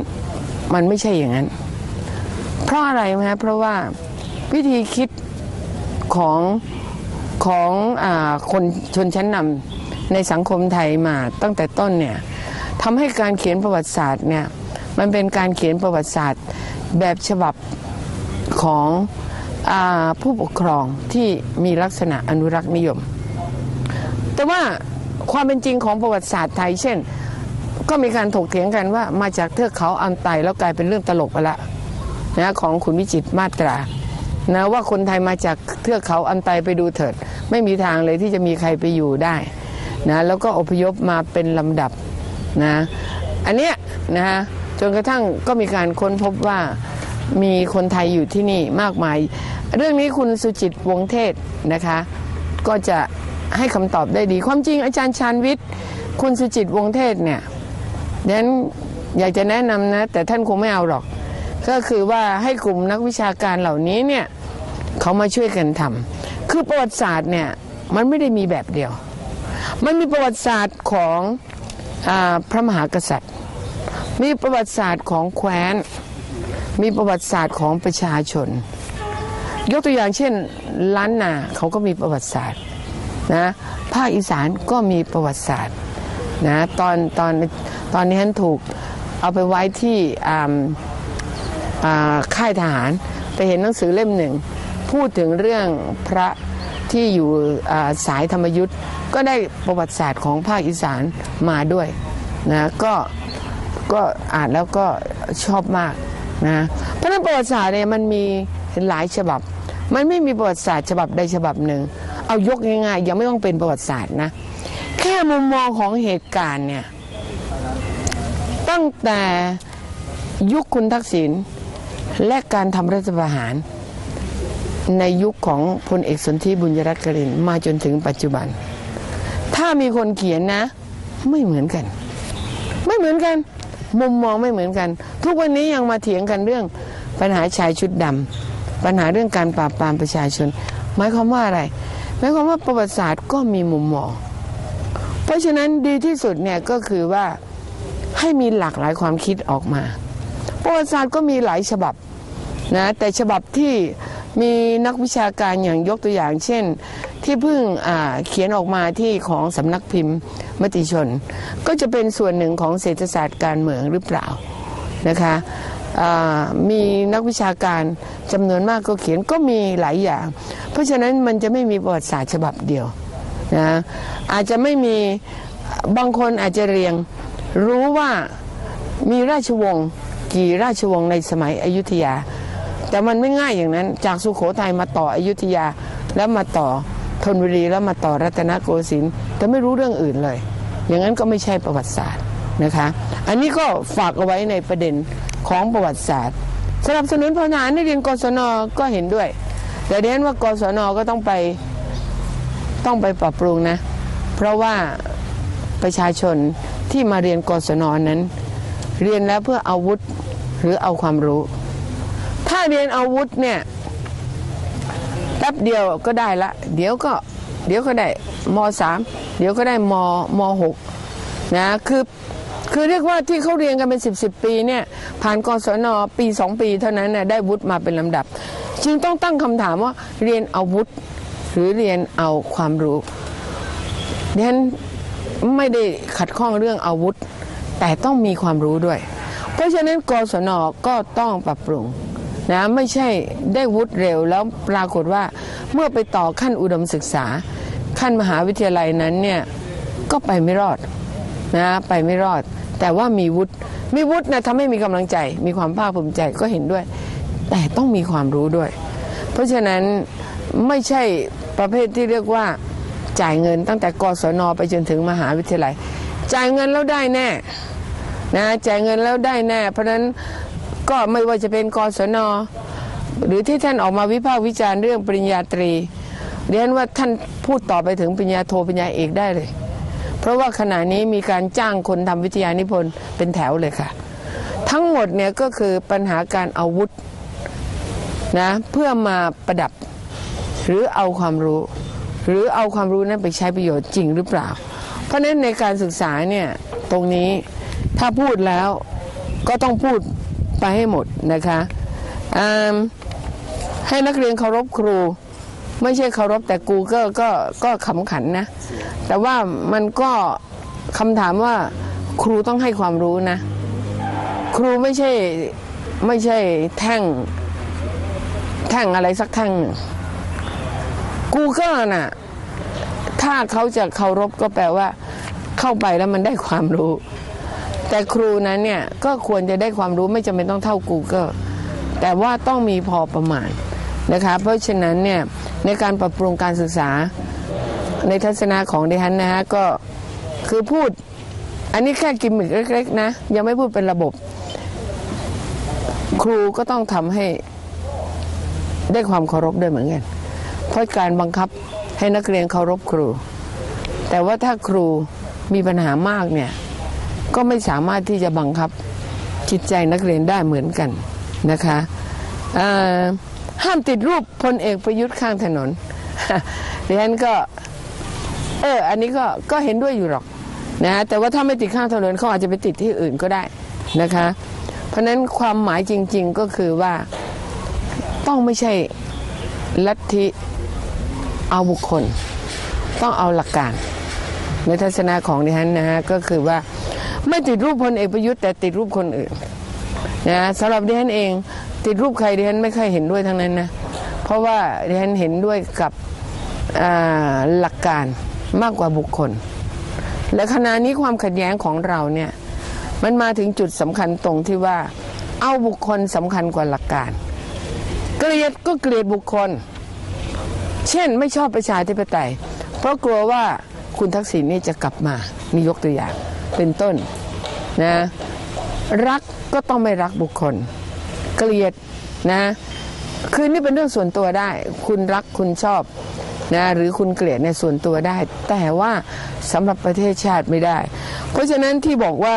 A: มันไม่ใช่อย่างนั้น เพราะอะไรไหมฮะเพราะว่าวิธีคิดของของอคนชนชั้นนำในสังคมไทยมาตั้งแต่ต้นเนี่ยทำให้การเขียนประวัติศาสตร์เนี่ยมันเป็นการเขียนประวัติศาสตร์แบบฉบับของ ผู้ปกครองที่มีลักษณะอนุรักษ์นิยม แต่ว่าความเป็นจริงของประวัติศาสตร์ไทย เช่น ก็มีการถกเถียงกันว่ามาจากเทือกเขาอันไตแล้วกลายเป็นเรื่องตลกไปละนะของคุณวิจิตมาตรานะว่าคนไทยมาจากเทือกเขาอันไตไปดูเถิด ไม่มีทางเลยที่จะมีใครไปอยู่ได้นะแล้วก็อพยพมาเป็นลำดับนะอันเนี้ยนะจนกระทั่งก็มีการค้นพบว่า มีคนไทยอยู่ที่นี่มากมาย เรื่องนี้คุณสุจิตวงเทศนะคะ ก็จะให้คำตอบได้ดี ความจริงอาจารย์ชานวิทย์ คุณสุจิตวงเทศเนี่ยดังนั้นอยากจะแนะนำนะ แต่ท่านคงไม่เอาหรอก ก็คือว่าให้กลุ่มนักวิชาการเหล่านี้เนี่ยเขามาช่วยกันทำคือประวัติศาสตร์เนี่ยมันไม่ได้มีแบบเดียว มันมีประวัติศาสตร์ของอพระมหากษัตริย์ มีประวัติศาสตร์ของแคว้น มีประวัติศาสตร์ของประชาชน ยกตัวอย่างเช่นล้านนาเขาก็มีประวัติศาสตร์นะภาคอีสานก็มีประวัติศาสตร์นะตอนตอนตอนนี้ฉันถูกเอาไปไว้ที่อ่าอ่าค่ายทหารไปเห็นหนังสือเล่มหนึ่ง พูดถึงเรื่องพระที่อยู่สายธรรมยุทธ์ก็ได้ประวัติศาสตร์ของภาคอีสานมาด้วยนะก็ก็อ่านแล้วก็ชอบมาก นะเพราะนั้นประวัติศาสตร์เนี่ยมันมีหลายฉบับ มันไม่มีประวัติศาสตร์ฉบับใดฉบับหนึ่ง เอายกง่ายๆยังไม่ต้องเป็นประวัติศาสตร์นะ แค่มุมมองของเหตุการณ์เนี่ยตั้งแต่ยุคคุณทักษิณและการทำรัฐประหาร ในยุคของพลเอกสนธิบุญยรัตน์กลินมาจนถึงปัจจุบัน ถ้ามีคนเขียนนะ ไม่เหมือนกัน ไม่เหมือนกัน มุมมองไม่เหมือนกัน ทุกวันนี้ยังมาเถียงกันเรื่องปัญหาชายชุดดำปัญหาเรื่องการปราบปรามประชาชน หมายความว่าอะไรหมายความว่าประวัติศาสตร์ก็มีมุมมอง เพราะฉะนั้นดีที่สุดเนี่ยก็คือว่าให้มีหลากหลายความคิดออกมา ประวัติศาสตร์ก็มีหลายฉบับนะแต่ฉบับที่ มีนักวิชาการอย่างยกตัวอย่าง เช่น ที่เพิ่งเขียนออกมาที่ของสำนักพิมพ์มติชน ก็จะเป็นส่วนหนึ่งของเศรษฐศาสตร์การเมืองหรือเปล่านะคะมีนักวิชาการจำนวนมากก็เขียนก็มีหลายอย่าง เพราะฉะนั้นมันจะไม่มีประวัติศาสตร์ฉบับเดียวนะอาจจะไม่มีบางคนอาจจะเรียงรู้ว่ามีราชวงศ์กี่ราชวงศ์ในสมัยอยุธยา แต่มันไม่ง่ายอย่างนั้น จากสุโขทัยมาต่ออยุธยาแล้วมาต่อธนบุรีแล้วมาต่อรัตนโกสินทร์แต่ไม่รู้เรื่องอื่นเลย อย่างนั้นก็ไม่ใช่ประวัติศาสตร์นะคะ อันนี้ก็ฝากเอาไว้ในประเด็นของประวัติศาสตร์สนับสนุนพลทหารในเรียนกศนก็เห็นด้วย แต่เรียนว่ากศนก็ต้องไปต้องไปปรับปรุงนะ เพราะว่าประชาชนที่มาเรียนกศนนั้น เรียนแล้วเพื่ออาวุธหรือเอาความรู้ ถ้าเรียนอาวุธเนี่ยแป๊บเดียวก็ได้ละ เดี๋ยวก็เดี๋ยวก็ได้มสามเดี๋ยวก็ได้มมหกนะคือคือเรียกว่าที่เขาเรียนกันเป็นสิบสิบปีเนี่ยผ่านกศนปีสองปีเท่านั้นน่ะได้วุฒิมาเป็นลำดับ จึงต้องตั้งคำถามว่าเรียนอาวุธหรือเรียนเอาความรู้ดิฉันไม่ได้ขัดข้องเรื่องอาวุธ แต่ต้องมีความรู้ด้วย เพราะฉะนั้นกศนก็ต้องปรับปรุง นะไม่ใช่ได้วุฒิเร็วแล้วปรากฏว่าเมื่อไปต่อขั้นอุดมศึกษา ขั้นมหาวิทยาลัยนั้นเนี่ยก็ไปไม่รอดนะไปไม่รอด แต่ว่ามีวุฒิมีวุฒินะทำให้มีกำลังใจ มีความภาคภูมิใจก็เห็นด้วย แต่ต้องมีความรู้ด้วย เพราะฉะนั้นไม่ใช่ประเภทที่เรียกว่าจ่ายเงินตั้งแต่กศนไปจนถึงมหาวิทยาลัย จ่ายเงินแล้วได้แน่นะจ่ายเงินแล้วได้แน่ เพราะฉะนั้น ก็ไม่ว่าจะเป็นกศนหรือที่ท่านออกมาวิพากษ์วิจารณ์เรื่องปริญญาตรีเรียนว่าท่านพูดต่อไปถึงปริญญาโทปริญญาเอกได้เลย เพราะว่าขณะนี้มีการจ้างคนทำวิทยานิพนธ์เป็นแถวเลยค่ะ ทั้งหมดเนี่ยก็คือปัญหาการเอาวุธนะเพื่อมาประดับหรือเอาความรู้ หรือเอาความรู้นั้นไปใช้ประโยชน์จริงหรือเปล่า เพราะฉะนั้นในการศึกษาเนี่ยตรงนี้ถ้าพูดแล้วก็ต้องพูด ไปให้หมดนะคะให้นักเรียนเคารพครู ไม่ใช่เคารพแต่กูก็ก็ก็ขำขันนะ แต่ว่ามันก็คำถามว่าครูต้องให้ความรู้นะ ครูไม่ใช่ไม่ใช่แท่ง แท่งอะไรสักแท่งหนึ่งกูก็น่ะ ถ้าเขาจะเคารพก็แปลว่า เข้าไปแล้วมันได้ความรู้ แต่ครูนั้นเนี่ยก็ควรจะได้ความรู้ไม่จำเป็นต้องเท่า Google แต่ว่าต้องมีพอประมาณนะคะเพราะฉะนั้นเนี่ยในการปรับปรุงการศึกษาในทัศนะของดิฉันนะฮะก็คือพูด อันนี้แค่กิมมิกเล็ก ๆ นะ ยังไม่พูดเป็นระบบ ครูก็ต้องทำให้ได้ความเคารพด้วยเหมือนกันเพราะการบังคับให้นักเรียนเคารพครู แต่ว่าถ้าครูมีปัญหามากเนี่ย ก็ไม่สามารถที่จะบังคับจิตใจนักเรียนได้เหมือนกันนะคะห้ามติดรูปพลเอกประยุทธ์ข้างถนนดิฉันก็ เออ อันนี้ก็ก็เห็นด้วยอยู่หรอกนะ แต่ว่าถ้าไม่ติดข้างถนนเขาอาจจะไปติดที่อื่นก็ได้นะคะ เพราะนั้นความหมายจริง ๆก็คือว่าต้องไม่ใช่ลัทธิเอาบุคคล ต้องเอาหลักการในทัศนะของดิฉันนะฮะก็คือว่า ไม่ติดรูปพลเอกประยุทธ์แต่ติดรูปคนอื่นนะสำหรับดิฉันเอง ติดรูปใครดิฉันไม่เคยเห็นด้วยทั้งนั้นนะเพราะว่าดิฉันเห็นด้วยกับหลักการมากกว่าบุคคล และขณะนี้ความขัดแย้งของเราเนี่ยมันมาถึงจุดสำคัญตรงที่ว่า เอาบุคคลสำคัญกว่าหลักการ เกลียดก็เกลียดบุคคล เช่นไม่ชอบประชาธิปไตย เพราะกลัวว่าคุณทักษิณนี่จะกลับมามียกตัวอย่าง เป็นต้นนะรักก็ต้องไม่รักบุคคล เกลียดนะคือนี่เป็นเรื่องส่วนตัวได้ คุณรักคุณชอบนะหรือคุณเกลียดในส่วนตัวได้ แต่ว่าสำหรับประเทศชาติไม่ได้ เพราะฉะนั้นที่บอกว่า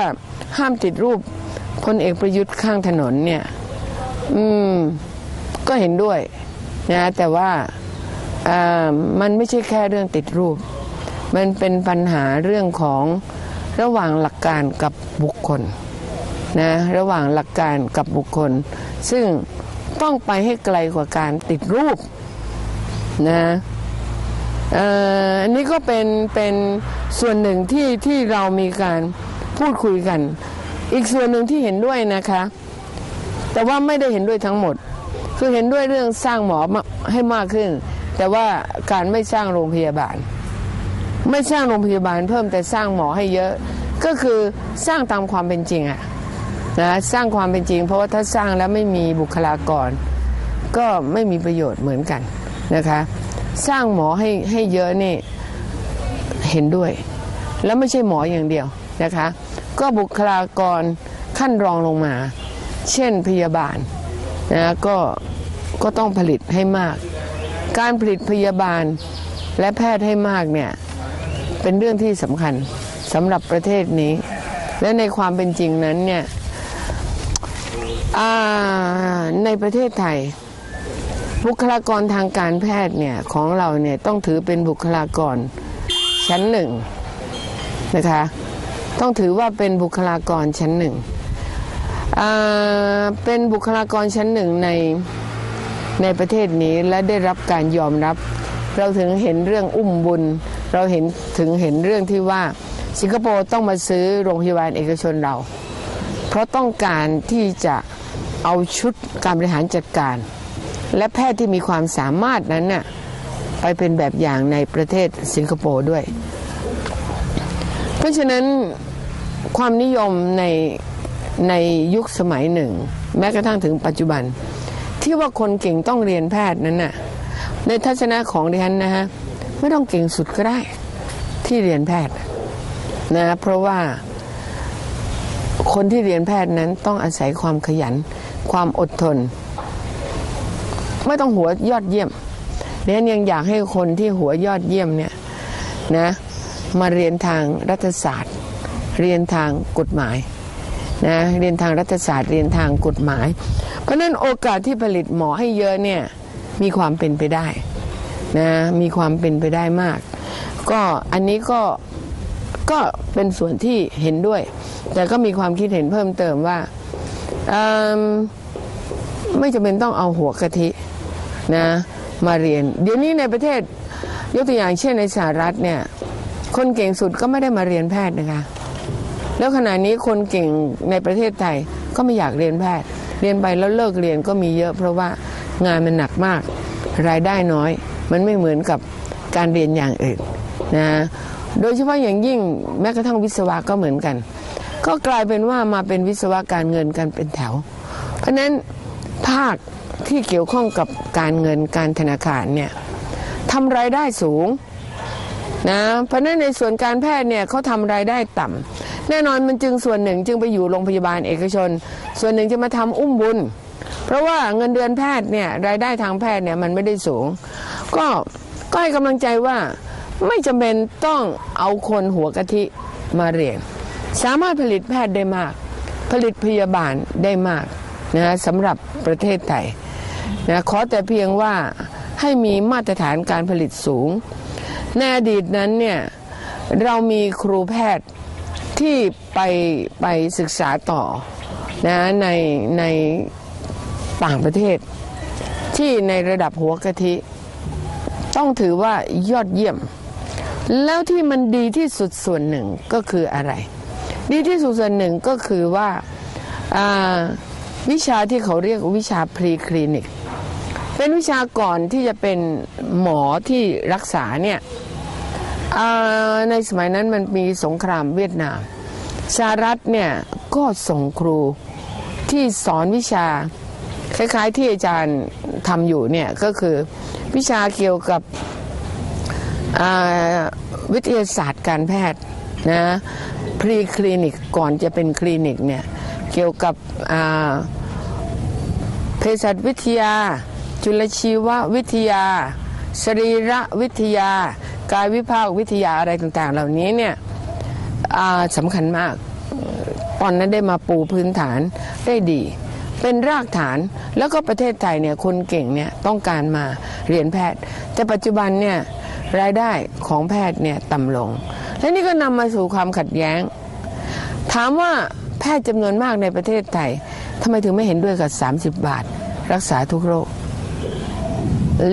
A: ห้ามติดรูปพลเอกประยุทธ์ข้างถนนเนี่ย อืม ก็เห็นด้วยนะแต่ว่าอ่ามันไม่ใช่แค่เรื่องติดรูป มันเป็นปัญหาเรื่องของ ระหว่างหลักการกับบุคคลนะระหว่างหลักการกับบุคคล ซึ่งต้องไปให้ไกลกว่าการติดรูปนะอ,อ,อันนี้ก็เป็นเป็นส่วนหนึ่งที่ที่เรามีการพูดคุยกัน อีกส่วนหนึ่งที่เห็นด้วยนะคะ แต่ว่าไม่ได้เห็นด้วยทั้งหมด คือเห็นด้วยเรื่องสร้างหมอให้มากขึ้น แต่ว่าการไม่สร้างโรงพยาบาล ไม่สร้างโรงพยาบาลเพิ่มแต่สร้างหมอให้เยอะ ก็คือสร้างตามความเป็นจริงอะนะสร้างความเป็นจริง เพราะว่าถ้าสร้างแล้วไม่มีบุคลากร ก็ไม่มีประโยชน์เหมือนกันนะคะ สร้างหมอให้ให้เยอะนี่เห็นด้วย แล้วไม่ใช่หมออย่างเดียวนะคะ ก็บุคลากรขั้นรองลงมา เช่นพยาบาลนะก็ก็ต้องผลิตให้มาก การผลิตพยาบาลและแพทย์ให้มากเนี่ย เป็นเรื่องที่สำคัญสำหรับประเทศนี้ และในความเป็นจริงนั้นเนี่ยในประเทศไทย บุคลากรทางการแพทย์เนี่ยของเราเนี่ยต้องถือเป็นบุคลากรชั้นหนึ่งนะคะต้องถือว่าเป็นบุคลากรชั้นหนึ่งเป็นบุคลากรชั้นหนึ่งในในประเทศนี้และได้รับการยอมรับ เราถึงเห็นเรื่องอุ้มบุญ เราเห็นถึงเห็นเรื่องที่ว่าสิงคโปร์ต้องมาซื้อโรงพยาบาลเอกชนเรา เพราะต้องการที่จะเอาชุดการบริหารจัดการ และแพทย์ที่มีความสามารถนั้นน่ะไปเป็นแบบอย่างในประเทศสิงคโปร์ด้วย เพราะฉะนั้นความนิยมในในยุคสมัยหนึ่ง แม้กระทั่งถึงปัจจุบัน ที่ว่าคนเก่งต้องเรียนแพทย์นั้นน่ะในทัศนะของดิฉันนะฮะ ไม่ต้องเก่งสุดก็ได้ ที่เรียนแพทย์นะเพราะว่าคนที่เรียนแพทย์นั้นต้องอาศัยความขยัน ความอดทน ไม่ต้องหัวยอดเยี่ยมเดี๋ยวยังอยากให้คนที่หัวยอดเยี่ยมเนี่ยนะมาเรียนทางรัฐศาสตร์ เรียนทางกฎหมายนะเรียนทางรัฐศาสตร์เรียนทางกฎหมาย เพราะนั้นโอกาสที่ผลิตหมอให้เยอะเนี่ยมีความเป็นไปได้ นะมีความเป็นไปได้มาก ก็อันนี้ก็ก็เป็นส่วนที่เห็นด้วย แต่ก็มีความคิดเห็นเพิ่มเติมว่าไม่จำเป็นต้องเอาหัวกะทินะมาเรียน เดี๋ยวนี้ในประเทศยกตัวอย่างเช่นในสหรัฐเนี่ย คนเก่งสุดก็ไม่ได้มาเรียนแพทย์นะคะ แล้วขณะนี้คนเก่งในประเทศไทยก็ไม่อยากเรียนแพทย์ เรียนไปแล้วเลิกเรียนก็มีเยอะ เพราะว่างานมันหนักมากรายได้น้อย มันไม่เหมือนกับการเรียนอย่างอื่นนะโดยเฉพาะอย่างยิ่งแม้กระทั่งวิศวะก็เหมือนกัน ก็กลายเป็นว่ามาเป็นวิศวะการเงินกันเป็นแถว เพราะนั้นภาคที่เกี่ยวข้องกับการเงินการธนาคารเนี่ยทำรายได้สูงนะเพราะนั้นในส่วนการแพทย์เนี่ยเขาทำรายได้ต่ำแน่นอนมันจึงส่วนหนึ่งจึงไปอยู่โรงพยาบาลเอกชน ส่วนหนึ่งจะมาทำอุ้มบุญ เพราะว่าเงินเดือนแพทย์เนี่ยรายได้ทางแพทย์เนี่ยมันไม่ได้สูง ก็ก็ให้กำลังใจว่าไม่จำเป็นต้องเอาคนหัวกะทิมาเรียน สามารถผลิตแพทย์ได้มาก ผลิตพยาบาลได้มากนะสำหรับประเทศไทยนะขอแต่เพียงว่าให้มีมาตรฐานการผลิตสูง ในอดีตนั้นเนี่ยเรามีครูแพทย์ที่ไปไปศึกษาต่อนะในในต่างประเทศ ที่ในระดับหัวกะทิ ต้องถือว่ายอดเยี่ยม แล้วที่มันดีที่สุดส่วนหนึ่งก็คืออะไร ดีที่สุดส่วนหนึ่งก็คือว่าาวิชาที่เขาเรียกวิชาพรีคลินิก เป็นวิชาก่อนที่จะเป็นหมอที่รักษาเนี่ยในสมัยนั้นมันมีสงครามเวียดนามสหรัฐเนี่ยก็ส่งครูที่สอนวิชา คล้ายๆ ที่อาจารย์ทำอยู่เนี่ยก็คือวิชาเกี่ยวกับวิทยาศาสตร์การแพทย์นะพรีคลินิกก่อนจะเป็นคลินิกเนี่ยเกี่ยวกับเภสัชวิทยา จุลชีววิทยา สรีระวิทยา กายวิภาควิทยาอะไรต่างๆ เหล่านี้เนี่ยสำคัญมาก ตอนนั้นได้มาปูพื้นฐานได้ดี เป็นรากฐานแล้วก็ประเทศไทยเนี่ยคนเก่งเนี่ยต้องการมาเรียนแพทย์ แต่ปัจจุบันเนี่ยรายได้ของแพทย์เนี่ยต่ำลง และนี่ก็นำมาสู่ความขัดแย้ง ถามว่าแพทย์จำนวนมากในประเทศไทยทำไมถึงไม่เห็นด้วยกับ 30 บาท รักษาทุกโรค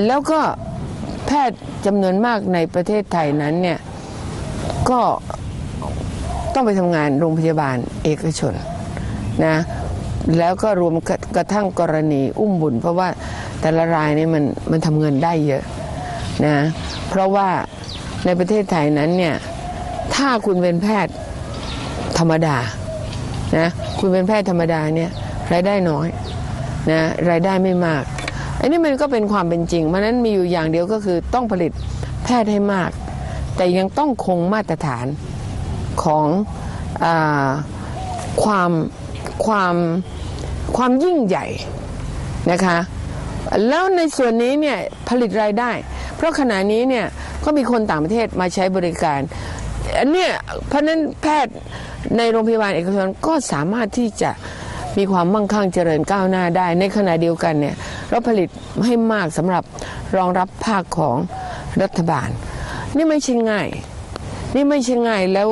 A: แล้วก็แพทย์จำนวนมากในประเทศไทยนั้นเนี่ยก็ต้องไปทำงานโรงพยาบาลเอกชนนะ แล้วก็รวมกระทั่งกรณีอุ้มบุญ เพราะว่าแต่ละรายนี่มันมันทำเงินได้เยอะนะเพราะว่าในประเทศไทยนั้นเนี่ยถ้าคุณเป็นแพทย์ธรรมดานะคุณเป็นแพทย์ธรรมดาเนี่ยรายได้น้อยนะรายได้ไม่มากอันนี้มันก็เป็นความเป็นจริงเพราะนั้นมีอยู่อย่างเดียวก็คือต้องผลิตแพทย์ให้มาก แต่ยังต้องคงมาตรฐานของอความ ความความยิ่งใหญ่นะคะแล้วในส่วนนี้เนี่ยผลิตรายได้ เพราะขณะนี้เนี่ยก็มีคนต่างประเทศมาใช้บริการอันเนี้ยเพราะนั้นแพทย์ในโรงพยาบาลเอกชนก็สามารถที่จะมีความมั่งคั่งเจริญก้าวหน้าได้ ในขณะเดียวกันเนี่ยเราผลิตให้มากสำหรับรองรับภาคของรัฐบาล นี่ไม่ใช่ง่าย นี่ไม่ใช่ง่ายแล้ว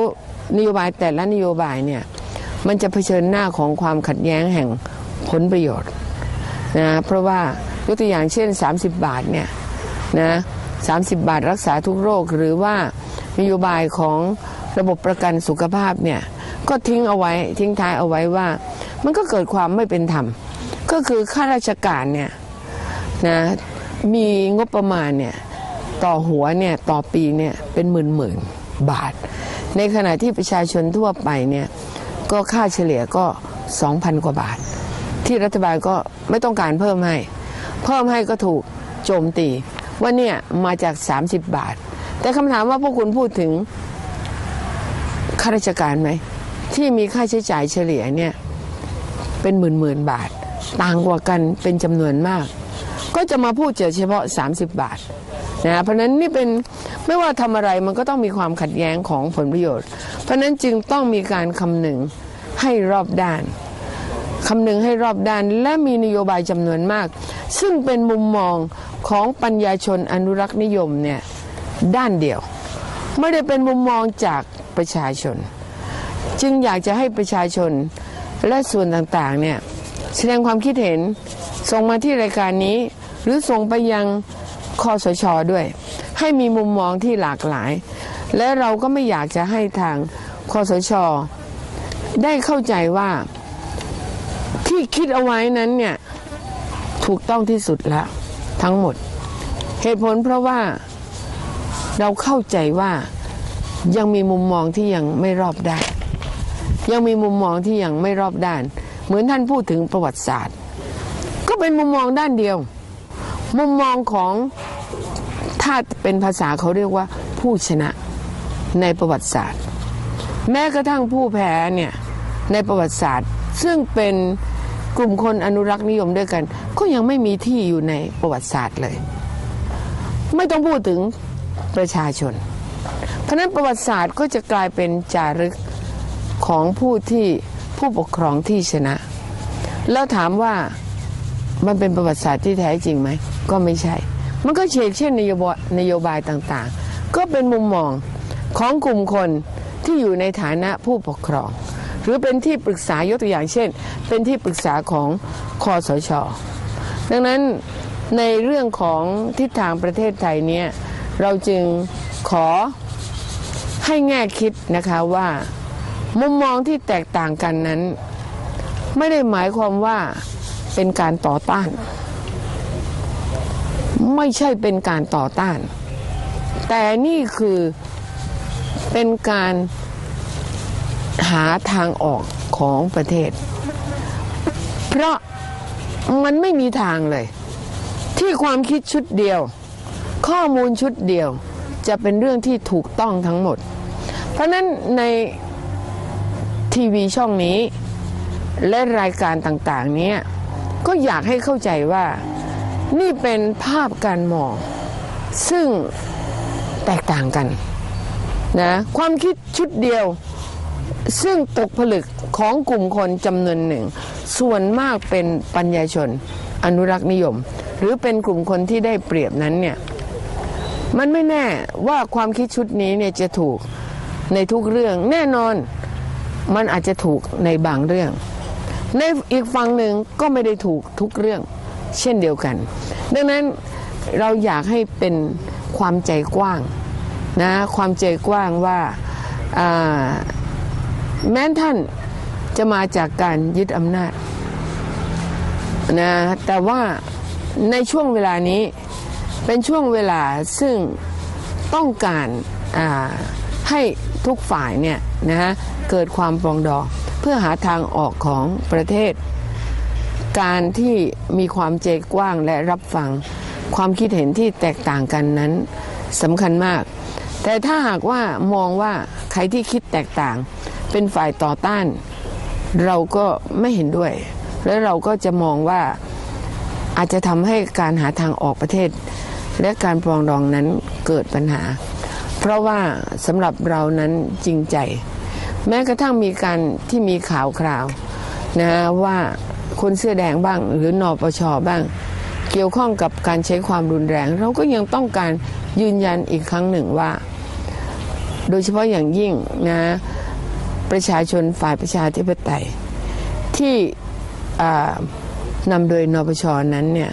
A: นโยบายแต่ละนโยบายเนี่ย มันจะเผชิญหน้าของความขัดแย้งแห่งผลประโยชน์นะเพราะว่ายกตัวอย่างเช่น 30 บาทเนี่ยนะ30บาทรักษาทุกโรคหรือว่านโยบายของระบบประกันสุขภาพเนี่ยก็ทิ้งเอาไว้ทิ้งท้ายเอาไว้ว่า มันก็เกิดความไม่เป็นธรรม ก็คือข้าราชการเนี่ยนะมีงบประมาณเนี่ยต่อหัวเนี่ยต่อปีเนี่ยเป็นหมื่นหมื่นบาท ในขณะที่ประชาชนทั่วไปเนี่ย ก็ค่าเฉลี่ยก็ 2,000 กว่าบาท ที่รัฐบาลก็ไม่ต้องการเพิ่มให้ เพิ่มให้ก็ถูกโจมตี ว่าเนี่ยมาจาก 30 บาท แต่คำถามว่าพวกคุณพูดถึงข้าราชการไหม ที่มีค่าใช้จ่ายเฉลี่ยเนี่ยเป็นหมื่นหมื่นบาท ต่างกว่ากันเป็นจำนวนมาก ก็จะมาพูดเฉพาะ 30 บาทนะเพราะนั้นนี่เป็นไม่ว่าทำอะไรมันก็ต้องมีความขัดแย้งของผลประโยชน์ เพราะนั้นจึงต้องมีการคำนึง ให้รอบด้านคำนึงให้รอบด้านและมีนโยบายจำนวนมาก ซึ่งเป็นมุมมองของปัญญาชนอนุรักษ์นิยมเนี่ยด้านเดียว ไม่ได้เป็นมุมมองจากประชาชน จึงอยากจะให้ประชาชนและส่วนต่างๆเนี่ยแสดงความคิดเห็นส่งมาที่รายการนี้ หรือส่งไปยังคอสชด้วย ให้มีมุมมองที่หลากหลาย และเราก็ไม่อยากจะให้ทางคอสช ได้เข้าใจว่าที่คิดเอาไว้นั้นเนี่ยถูกต้องที่สุดแล้วทั้งหมด เหตุผลเพราะว่าเราเข้าใจว่ายังมีมุมมองที่ยังไม่รอบด้าน ยังมีมุมมองที่ยังไม่รอบด้าน เหมือนท่านพูดถึงประวัติศาสตร์ ก็เป็นมุมมองด้านเดียว มุมมองของถ้าเป็นภาษาเขาเรียกว่าผู้ชนะในประวัติศาสตร์ แม้กระทั่งผู้แพ้เนี่ย ในประวัติศาสตร์ ซึ่งเป็นกลุ่มคนอนุรักษ์นิยมด้วยกัน ก็ยังไม่มีที่อยู่ในประวัติศาสตร์เลย ไม่ต้องพูดถึงประชาชน เพราะนั้นประวัติศาสตร์ก็จะกลายเป็นจารึกของผู้ที่ผู้ปกครองที่ชนะ แล้วถามว่ามันเป็นประวัติศาสตร์ที่แท้จริงไหม ก็ไม่ใช่ มันก็เช่นเช่นนโยบายนโยบายต่างๆ ก็เป็นมุมมองของกลุ่มคนที่อยู่ในฐานะผู้ปกครอง หรือเป็นที่ปรึกษายกตัวอย่างเช่น เป็นที่ปรึกษาของคอสช ดังนั้นในเรื่องของทิศทางประเทศไทยเนี่ยเราจึงขอให้แง่คิดนะคะว่า มุมมองที่แตกต่างกันนั้น ไม่ได้หมายความว่าเป็นการต่อต้าน ไม่ใช่เป็นการต่อต้าน แต่นี่คือเป็นการ หาทางออกของประเทศ เพราะมันไม่มีทางเลย ที่ความคิดชุดเดียว ข้อมูลชุดเดียวจะเป็นเรื่องที่ถูกต้องทั้งหมด เพราะนั้นในทีวีช่องนี้ และรายการต่างๆนี้ก็อยากให้เข้าใจว่านี่เป็นภาพการมอง ซึ่งแตกต่างกันนะความคิดชุดเดียว ซึ่งตกผลึกของกลุ่มคนจำนวนหนึ่ง ส่วนมากเป็นปัญญาชน อนุรักษ์นิยม หรือเป็นกลุ่มคนที่ได้เปรียบนั้นเนี่ยมันไม่แน่ว่าความคิดชุดนี้เนี่ยจะถูกในทุกเรื่องแน่นอนมันอาจจะถูกในบางเรื่อง ในอีกฝั่งหนึ่งก็ไม่ได้ถูกทุกเรื่อง เช่นเดียวกัน ดังนั้นเราอยากให้เป็นความใจกว้างนะความใจกว้างว่าอ่า แม้ท่านจะมาจากการยึดอำนาจนะแต่ว่าในช่วงเวลานี้เป็นช่วงเวลาซึ่งต้องการให้ทุกฝ่ายเนี่ยนะฮะเกิดความปรองดองเพื่อหาทางออกของประเทศ การที่มีความใจกว้างและรับฟังความคิดเห็นที่แตกต่างกันนั้นสำคัญมาก แต่ถ้าหากว่ามองว่าใครที่คิดแตกต่าง เป็นฝ่ายต่อต้าน เราก็ไม่เห็นด้วย และเราก็จะมองว่าอาจจะทำให้การหาทางออกประเทศ และการปรองดองนั้นเกิดปัญหา เพราะว่าสำหรับเรานั้นจริงใจ แม้กระทั่งมีการที่มีข่าวคราวนะว่าคนเสื้อแดงบ้าง หรือนอปชบ้าง เกี่ยวข้องกับการใช้ความรุนแรง เราก็ยังต้องการยืนยันอีกครั้งหนึ่งว่า โดยเฉพาะอย่างยิ่งนะ ประชาชนฝ่ายประชาธิปไตย ที่นำโดยนปชนั้นเนี่ย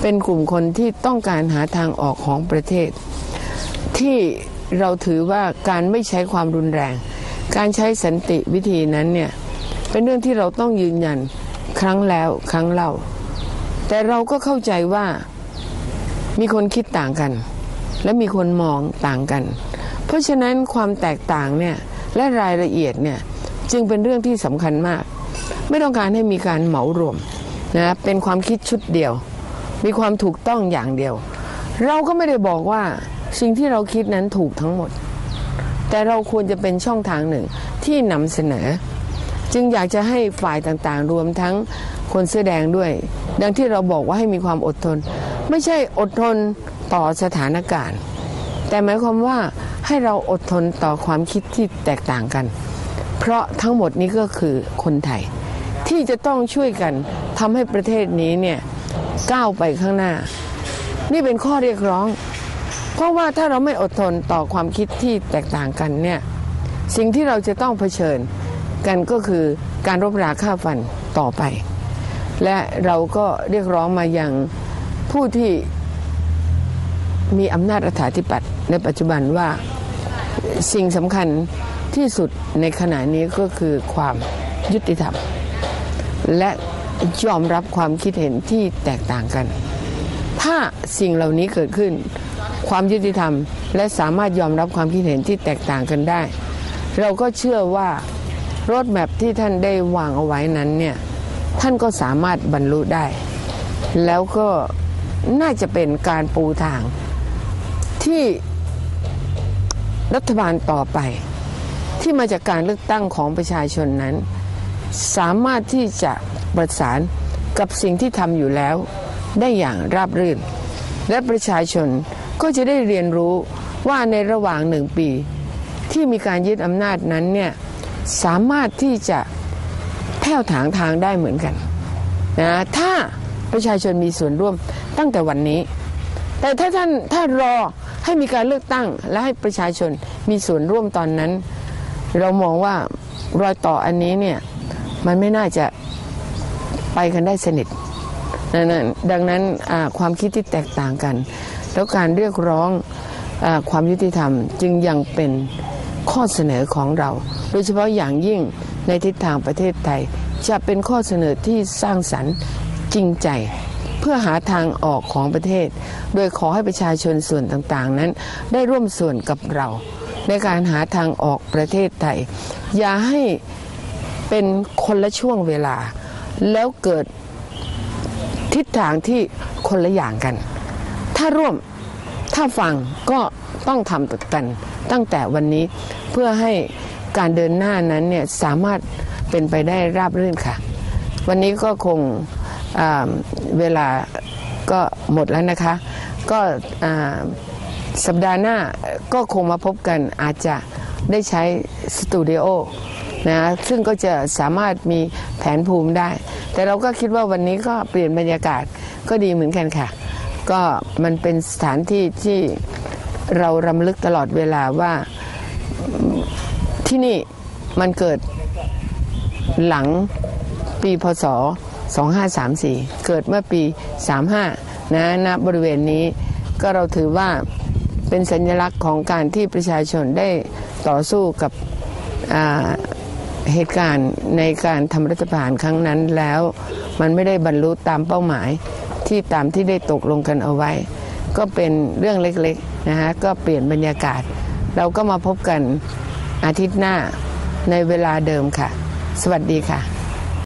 A: เป็นกลุ่มคนที่ต้องการหาทางออกของประเทศ ที่เราถือว่าการไม่ใช้ความรุนแรง การใช้สันติวิธีนั้นเนี่ยเป็นเรื่องที่เราต้องยืนยันครั้งแล้วครั้งเล่า แต่เราก็เข้าใจว่ามีคนคิดต่างกัน และมีคนมองต่างกัน เพราะฉะนั้นความแตกต่างเนี่ย และรายละเอียดเนี่ยจึงเป็นเรื่องที่สำคัญมาก ไม่ต้องการให้มีการเหมารวมนะเป็นความคิดชุดเดียว มีความถูกต้องอย่างเดียว เราก็ไม่ได้บอกว่าสิ่งที่เราคิดนั้นถูกทั้งหมด แต่เราควรจะเป็นช่องทางหนึ่งที่นำเสนอ จึงอยากจะให้ฝ่ายต่างๆ รวมทั้งคนเสื้อแดงด้วย ดังที่เราบอกว่าให้มีความอดทน ไม่ใช่อดทนต่อสถานการณ์ แต่หมายความว่า ให้เราอดทนต่อความคิดที่แตกต่างกัน เพราะทั้งหมดนี้ก็คือคนไทย ที่จะต้องช่วยกันทำให้ประเทศนี้เนี่ยก้าวไปข้างหน้า นี่เป็นข้อเรียกร้อง เพราะว่าถ้าเราไม่อดทนต่อความคิดที่แตกต่างกันเนี่ยสิ่งที่เราจะต้องเผชิญกันก็คือการรบราฆ่าฟันต่อไป และเราก็เรียกร้องมาอย่างผู้ที่ มีอำนาจรัฐาธิปัตย์ในปัจจุบันว่าสิ่งสำคัญที่สุดในขณะนี้ก็คือความยุติธรรม และยอมรับความคิดเห็นที่แตกต่างกัน ถ้าสิ่งเหล่านี้เกิดขึ้น ความยุติธรรม และสามารถยอมรับความคิดเห็นที่แตกต่างกันได้ เราก็เชื่อว่ารถแมพที่ท่านได้วางเอาไว้นั้นเนี่ยท่านก็สามารถบรรลุได้ แล้วก็น่าจะเป็นการปูทาง ที่รัฐบาลต่อไป ที่มาจากการเลือกตั้งของประชาชนนั้น สามารถที่จะประสานกับสิ่งที่ทำอยู่แล้ว ได้อย่างราบรื่น และประชาชนก็จะได้เรียนรู้ว่าในระหว่างหนึ่งปี ที่มีการยึดอำนาจนั้นเนี่ยสามารถที่จะแผ่วถางทางได้เหมือนกันนะถ้าประชาชนมีส่วนร่วมตั้งแต่วันนี้ แต่ถ้าท่านถ้ารอ ให้มีการเลือกตั้งและให้ประชาชนมีส่วนร่วมตอนนั้น เรามองว่ารอยต่ออันนี้เนี่ยมันไม่น่าจะไปกันได้สนิทดังนั้นดังนั้นความคิดที่แตกต่างกัน แล้วการเรียกร้องอความยุติธรรมจึงยังเป็นข้อเสนอของเรา โดยเฉพาะอย่างยิ่งในทิศทางประเทศไทย จะเป็นข้อเสนอที่สร้างสรรค์จริงใจ เพื่อหาทางออกของประเทศ โดยขอให้ประชาชนส่วนต่างๆ นั้น ได้ร่วมส่วนกับเรา ในการหาทางออกประเทศไทย อย่าให้เป็นคนละช่วงเวลา แล้วเกิดทิศทางที่คนละอย่างกัน ถ้าร่วมถ้าฟังก็ต้องทำกันตั้งแต่วันนี้เพื่อให้การเดินหน้านั้นเนี่ยสามารถเป็นไปได้ราบรื่นค่ะ วันนี้ก็คง เวลาก็หมดแล้วนะคะ ก็สัปดาห์หน้าก็คงมาพบกันอาจจะได้ใช้สตูดิโอนะซึ่งก็จะสามารถมีแผนภูมิได้ แต่เราก็คิดว่าวันนี้ก็เปลี่ยนบรรยากาศก็ดีเหมือนกันค่ะ ก็มันเป็นสถานที่ที่เรารำลึกตลอดเวลาว่าที่นี่มันเกิดหลังปีพศ 2534 เกิดเมื่อปี 35 นะณบริเวณนี้ก็เราถือว่าเป็นสัญลักษณ์ของการที่ประชาชนได้ต่อสู้กับเหตุการณ์ในการทำรัฐประหารครั้งนั้นแล้ว มันไม่ได้บรรลุตามเป้าหมายที่ตามที่ได้ตกลงกันเอาไว้ ก็เป็นเรื่องเล็กๆนะฮะก็เปลี่ยนบรรยากาศ เราก็มาพบกันอาทิตย์หน้าในเวลาเดิมค่ะ สวัสดีค่ะ